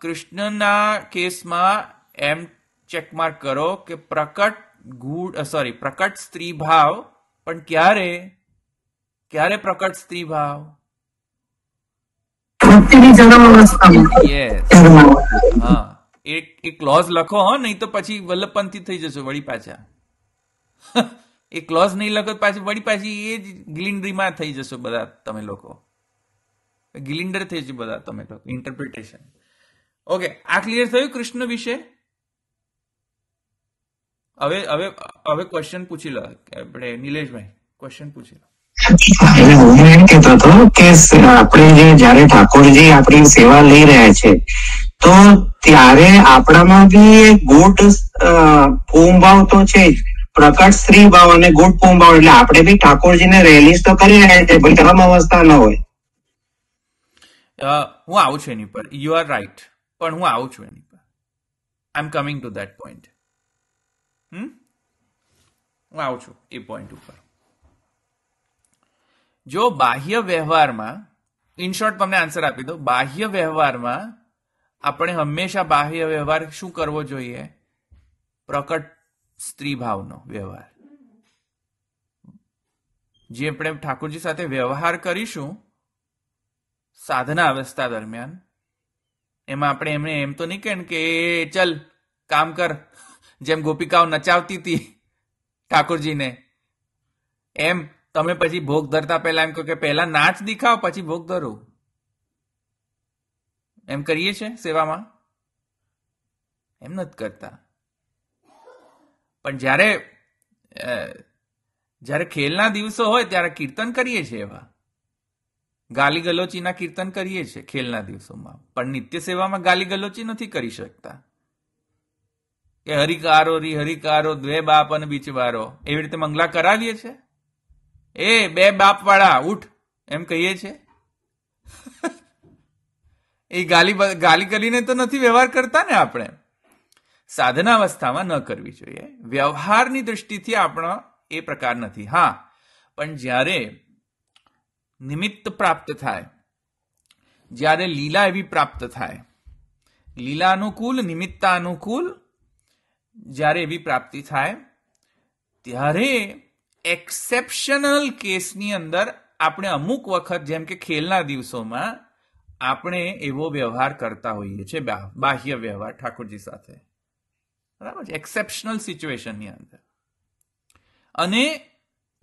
કૃષ્ણના કેસમાં એમ ચેકમાર્ક કરો કે પ્રકટ ગુડ સોરી પ્રકટ સ્ત્રી ભાવ પણ ક્યારે? ક્યારે પ્રકટ સ્ત્રી ભાવ? હા. એક એ ક્લોઝ લખો, હો, નહીં તો પછી વલ્લભપંથી થઈ જશો, વળી પાછા. [laughs] એ ક્લોઝ નહીં લખો પાછી, વળી પાછી એ જ ગ્લિન્ડરીમાં થઈ જશો બધા તમે લોકો. ગ્લિન્ડર થઈ જશે બધા તમે લોકો ઇન્ટરપ્રિટેશન ઓકે આ ક્લિયર થયું કૃષ્ણ વિશે? હવે હવે હવે ક્વેશ્ચન પૂછી લો. આપણે નિલેશભાઈ ક્વેશ્ચન પૂછી લો. એટલે હું એમ કહેતો હતો કે આપણે જે, જયારે ઠાકોરજી આપણી સેવા લઈ રહ્યા છે તો ત્યારે આપણામાં બી ગુડ ભાવ તો છે જ. પ્રકટ સ્ત્રી ભાવ અને ગુડ ભાવ એટલે આપણે બી ઠાકોરજીને રેલીસ તો કરી રહ્યા છે, પણ ધર્મ અવસ્થા ન હોય. હું આવું છું એની પર. યુ આર રાઈટ પણ હું આવું છું એની પર. I am coming to that point હું આવું છું એ પોઈન્ટ ઉપર. જો બાહ્ય વ્યવહારમાં ઇન શોર્ટ તમને આન્સર આપી દો બાહ્ય વ્યવહારમાં આપણે હંમેશા બાહ્ય વ્યવહાર શું કરવો જોઈએ? પ્રકટ સ્ત્રી ભાવનો વ્યવહાર. જે આપણે ઠાકોરજી સાથે વ્યવહાર કરીશું સાધના અવસ્થા દરમિયાન એમાં આપણે એમને એમ તો નહીં કે ને કે "એ, ચલ કામ કર. જેમ ગોપિકાઓ નચાવતી હતી ઠાકોરજીને. એમ તમે પછી ભોગ ધરતા પહેલા એમ કહો કે પહેલા નાચ દેખાવ પછી ભોગ ધરો. એમ કરીએ છે સેવામાં? એમ નથી કરતા. પણ જ્યારે જ્યારે ખેલના દિવસો હોય ત્યારે કીર્તન કરીએ છીએ એવા. ગાલી ગલોચીના કીર્તન કરીએ છીએ ખેલના દિવસોમાં. પણ નિત્ય સેવામાં ગાલી ગલોચી નથી કરી શકતા. કે હરિકારો, રી હરિકારો, દ્વે બાપ અને બીચવારો. એવી રીતે મંગલા કરાવીએ છે? એ બે બાપ વાળા ઉઠ, એમ કહીએ છે? એ ગાલી ગાલી કરીને તો નથી વ્યવહાર કરતા ને આપણે? સાધના અવસ્થામાં ન કરવી જોઈએ. વ્યવહારની દૃષ્ટિથી આપણો એ પ્રકાર નથી. હા, પણ જ્યારે નિમિત્ત પ્રાપ્ત થાય, જ્યારે લીલા એવી પ્રાપ્ત થાય લીલા અનુકૂળ નિમિત્તા અનુકૂળ જ્યારે એવી પ્રાપ્તિ થાય, ત્યારે એક્સેપ્શનલ કેસની અંદર આપણે અમુક વખત, જેમ કે ખેલના દિવસોમાં આપણે એવો વ્યવહાર કરતા હોઈએ છીએ બાહ્ય વ્યવહાર ઠાકોરજી સાથે. બરાબર છે? એક્સેપ્શનલ સિચ્યુએશનની અંદર. અને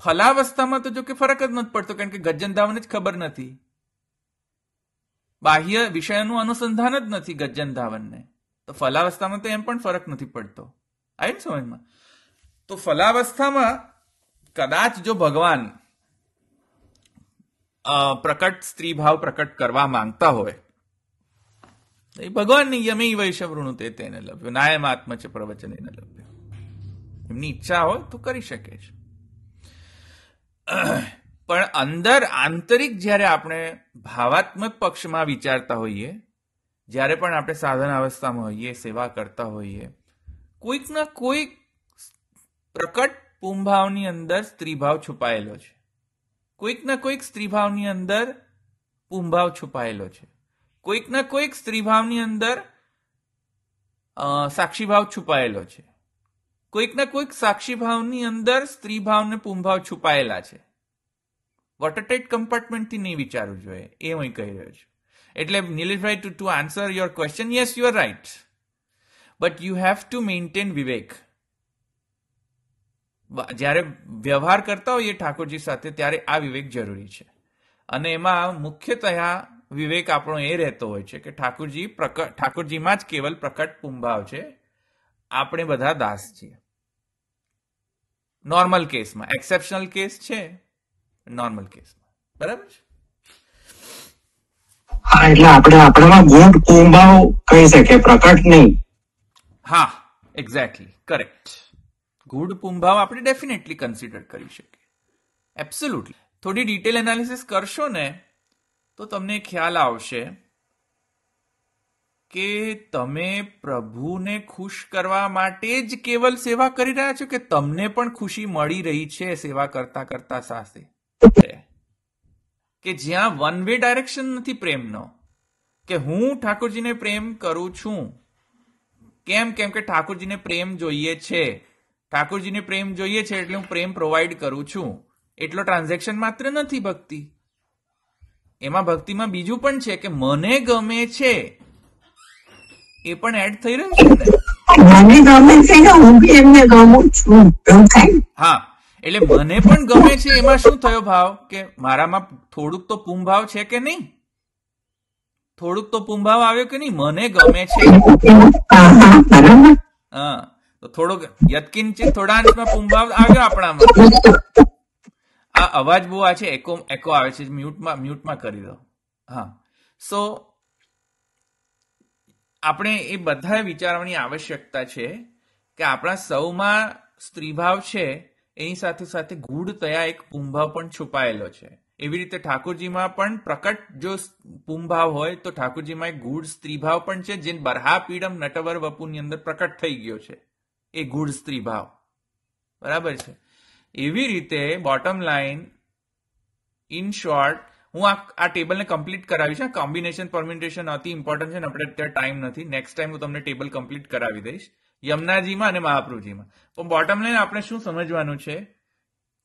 ફલાવસ્થામાં તો જો કે ફરક જ નથી પડતો, કારણ કે ગજ્જનધાવને જ ખબર નથી. બાહ્ય વિષયનું અનુસંધાન જ નથી ગજ્જનધાવનને તો ફલાવસ્થામાં તો એમ પણ ફરક નથી પડતો. આવી સમજમાં. તો ફલાવસ્થામાં કદાચ જો ભગવાન પ્રકટ સ્ત્રી ભાવ પ્રકટ કરવા માંગતા હોય. એ ભગવાનની યમે વૈષવૃણુ તે તેને લભ્યું નાયમ આત્મ છે, પ્રવચન એને લભ્યું. એમની ઈચ્છા હોય તો કરી શકે છે. પણ અંદર આંતરિક જ્યારે આપણે ભાવાત્મક પક્ષમાં વિચારતા હોઈએ, જ્યારે પણ આપણે સાધન અવસ્થામાં હોઈએ, સેવા કરતા હોઈએ કોઈક ના કોઈક પ્રકટ પુંભાવની અંદર સ્ત્રીભાવ છુપાયેલો છે. કોઈક ના કોઈક સ્ત્રીભાવની અંદર પુંભાવ છુપાયેલો છે. કોઈક ના કોઈક સ્ત્રીભાવની અંદર સાક્ષીભાવ છુપાયેલો છે. કોઈક ના કોઈક સાક્ષીભાવની અંદર સ્ત્રીભાવને પુંભાવ છુપાયેલા છે. વોટરટેટ કમ્પાર્ટમેન્ટથી નહીં વિચારવું જોઈએ એ હું કહી રહ્યો છું. એટલે Nileshbhai to to answer your question yes you are right but you have to maintain વિવેક જ્યારે વ્યવહાર કરતા હોઈએ ઠાકોરજી સાથે ત્યારે આ વિવેક જરૂરી છે. અને એમાં મુખ્યતયા વિવેક આપણો એ રહેતો હોય છે કે ઠાકોરજી પ્રકટ ઠાકોરજીમાં જ કેવલ પ્રકટ પુંભાવ છે. આપણે બધા દાસ છીએ. નોર્મલ કેસમાં એક્સેપ્શનલ કેસ છે. નોર્મલ કેસમાં બરાબર છે? હા એટલે આપણે આપણામાં ગુણ કુંભાવ કહી શકીએ પ્રકટ નહીં. હા એક્ઝેક્ટલી કરેક્ટ ગુડ પુંભાવ આપણે ડેફિનેટલી કન્સિડર કરી શકીએ. એબ્સોલ્યુટલી થોડી ડિટેલ એનાલિસિસ કરશો ને, તો તમને ખ્યાલ આવશે કે તમે પ્રભુને ખુશ કરવા માટે જ કેવલ સેવા કરી રહ્યા છો કે તમને પણ ખુશી મળી રહી છે સેવા કરતા કરતા સાથે? કે જ્યાં વન વે ડાયરેક્શન નથી પ્રેમનો? કે હું ઠાકોરજીને પ્રેમ કરું છું? કેમ? કેમ કે ઠાકોરજીને પ્રેમ જોઈએ છે. ઠાકોરજીને પ્રેમ જોઈએ છે એટલે હું પ્રેમ પ્રોવાઈડ કરું છું. એટલો ટ્રાન્ઝેક્શન માત્ર નથી ભક્તિ. એમાં ભક્તિમાં બીજું પણ છે કે મને ગમે છે. એ પણ એડ થઈ રહ્યું છે મને ગમે છે ને હું બી એમને ગમું છું. હા એટલે મને પણ ગમે છે. એમાં શું થયો ભાવ? કે મારામાં થોડુંક તો પુંભાવ છે કે નહીં? થોડુંક તો પુંભાવ આવ્યો કે નહીં? મને ગમે છે. હા. તો થોડોક યત્કિંચિત થોડા અંશમાં પુંભાવ આવ્યો આપણામાં. આ અવાજ બહુ આ છે, એકો એકો આવે છે, મ્યુટમાં મ્યુટમાં કરી દો. હા. સો, આપણે એ બધા વિચારવાની આવશ્યકતા છે કે આપણા સૌમાં સ્ત્રીભાવ છે, એની સાથે સાથે ગૂઢતયા એક પુંભાવ પણ છુપાયેલો છે. એવી રીતે ઠાકોરજીમાં પણ પ્રકટ જો પુંભાવ હોય તો ઠાકોરજીમાં એક ગૂઢ સ્ત્રીભાવ પણ છે જે બરહા પીડમ નટવર વપુની અંદર પ્રકટ થઈ ગયો છે. એ ગુઢ સ્ત્રી ભાવ. બરાબર છે? એવી રીતે બોટમ લાઈન ઇન શોર્ટ હું આ આ ટેબલને કમ્પ્લીટ કરાવીશ. છે કોમ્બિનેશન પરમ્યુટેશન અતિ ઇમ્પોર્ટન્ટ છે ને આપણે અત્યારે ટાઈમ નથી. નેક્સ્ટ ટાઈમ હું તમને ટેબલ કમ્પ્લીટ કરાવી દઈશ. યમુનાજીમાં અને મહાપ્રભુજીમાં. પણ બોટમ લાઈન આપણે શું સમજવાનું છે?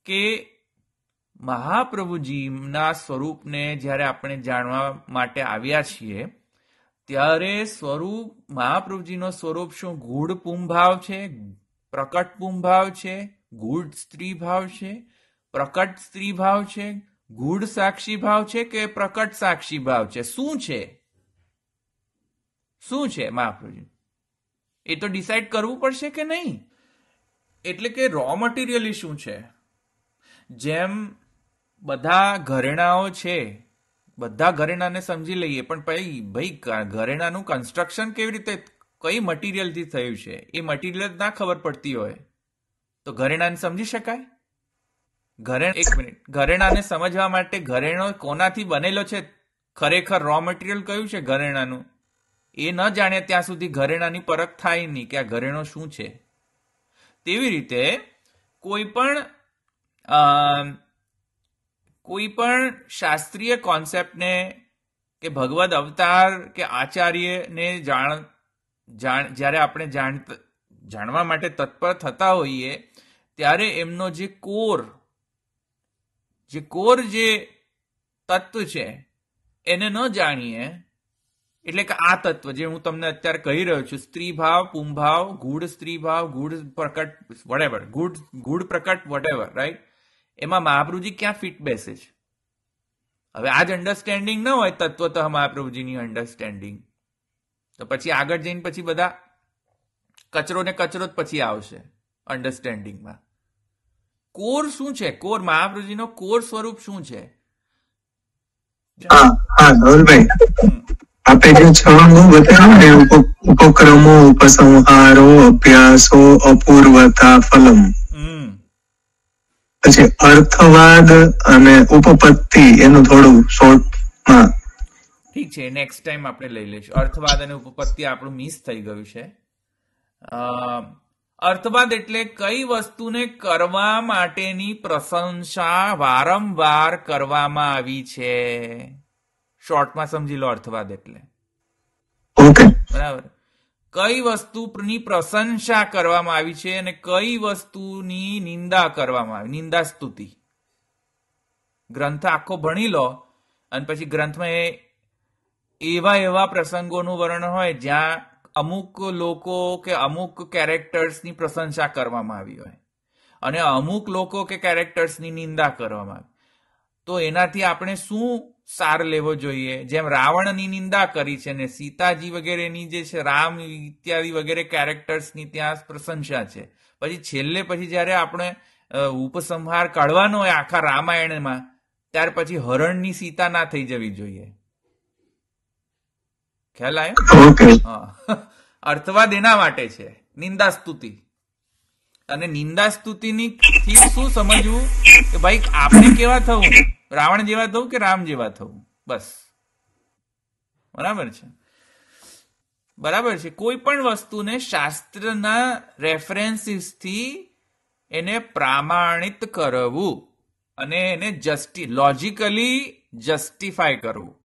કે મહાપ્રભુજીના સ્વરૂપને જ્યારે આપણે જાણવા માટે આવ્યા છીએ ત્યારે સ્વરૂપ, મહાપ્રભુજીનો સ્વરૂપ શું? ગૂઢ પુંભાવ છે, પ્રકટ પુંભાવ છે, ગૂઢ સ્ત્રી ભાવ છે, પ્રકટ સ્ત્રી ભાવ છે, ગૂઢ સાક્ષી ભાવ છે કે પ્રકટ સાક્ષી ભાવ છે? શું છે? શું છે મહાપ્રભુજી? એ તો ડિસાઈડ કરવું પડશે કે નહીં? એટલે કે રો મટીરિયલી શું છે? જેમ બધા ઘરેણાઓ છે બધા ઘરેણાને સમજી લઈએ, પણ ભાઈ ભાઈ ઘરેણાનું કન્સ્ટ્રક્શન કેવી રીતે, કઈ મટીરિયલથી થયું છે, એ મટીરિયલ ના ખબર પડતી હોય. તો ઘરેણાને સમજી શકાય? ઘરેણ એક મિનિટ. ઘરેણાને સમજવા માટે ઘરેણો કોનાથી બનેલો છે? ખરેખર રો મટીરિયલ કયું છે ઘરેણાનું? એ ન જાણે ત્યાં સુધી ઘરેણાની પરખ થાય નહીં કે આ ઘરેણો શું છે. તેવી રીતે કોઈ પણ કોઈ પણ શાસ્ત્રીય કોન્સેપ્ટને કે ભગવદ અવતાર કે આચાર્યને જાણ જાણ, જ્યારે આપણે જાણ જાણવા માટે તત્પર થતા હોઈએ, ત્યારે એમનો જે કોર જે કોર જે તત્વ છે, એને ન જાણીએ, એટલે કે આ તત્વ જે હું તમને અત્યારે કહી રહ્યો છું, સ્ત્રી ભાવ, પુંભાવ, ગૂઢ સ્ત્રી ભાવ, ગૂઢ પ્રકટ વડેવર ગૂઢ ગૂઢ પ્રકટ વડેવર રાઈટ એમાં મહાપ્રભુજી ક્યાં ફિટ બેસે છે? હવે આ જ અન્ડરસ્ટેન્ડિંગ ન હોય તત્વતઃ મહાપ્રભુજીની અન્ડરસ્ટેન્ડિંગ તો પછી આગળ જઈને પછી બધા કચરો ને કચરો જ પછી આવશે અન્ડરસ્ટેન્ડિંગમાં કોર શું છે? કોર મહાપ્રભુજીનો કોર સ્વરૂપ શું છે? હા હા, ધવલભાઈ. હમ. આપે જે છ અંગો બતાવ્યા ને ઉપક્રમો ઉપસંહારો, અભ્યાસો, અપૂર્વતા, ફલમ. પછી અર્થવાદ અને ઉપપત્તિ એનું થોડું શોર્ટમાં ઠીક છે નેક્સ્ટ ટાઈમ આપણે લઈ લઈશું. અર્થવાદ અને ઉપપત્તિ આપણું મિસ થઈ ગયું છે. અ, અર્થવાદ એટલે કઈ વસ્તુને કરવા માટેની પ્રશંસા વારંવાર કરવામાં આવી છે? શોર્ટમાં સમજી લો અર્થવાદ એટલે. ઓકે બરાબર. કઈ વસ્તુની પ્રશંસા કરવામાં આવી છે અને કઈ વસ્તુની નિંદા કરવામાં આવી? નિંદા સ્તુતિ. ગ્રંથ આખો ભણી લો અને પછી ગ્રંથમાં એ એવા એવા પ્રસંગોનું વર્ણન હોય જ્યાં અમુક લોકો કે અમુક કેરેક્ટર્સની પ્રશંસા કરવામાં આવી હોય અને અમુક લોકો કે કેરેક્ટર્સની નિંદા કરવામાં આવી. તો એનાથી આપણે શું સાર લેવો જોઈએ. જેમ રાવણની નિંદા કરી છે ને સીતાજી વગેરેની જે છે રામ ઇત્યાદિ વગેરે કેરેક્ટર્સની ત્યાં પ્રશંસા છે. પછી છેલ્લે પછી જ્યારે આપણે ઉપસંહાર કાઢવાનો હોય આખા રામાયણમાં ત્યાર પછી હરણની સીતા ના થઈ જવી જોઈએ. ખ્યાલ આવ્યો? અર્થવાદ એના માટે છે. નિંદા સ્તુતિ અને નિંદા સ્તુતિની થી શું સમજવું? કે ભાઈ આપણે કેવા થવું? રાવણ જેવા થવું કે રામ જેવા થવું બસ. બરાબર છે. બરાબર છે. કોઈ પણ વસ્તુને શાસ્ત્રના રેફરન્સીસથી એને પ્રામાણિત કરવું અને એને જસ્ટી, લોજિકલી જસ્ટિફાય કરવું.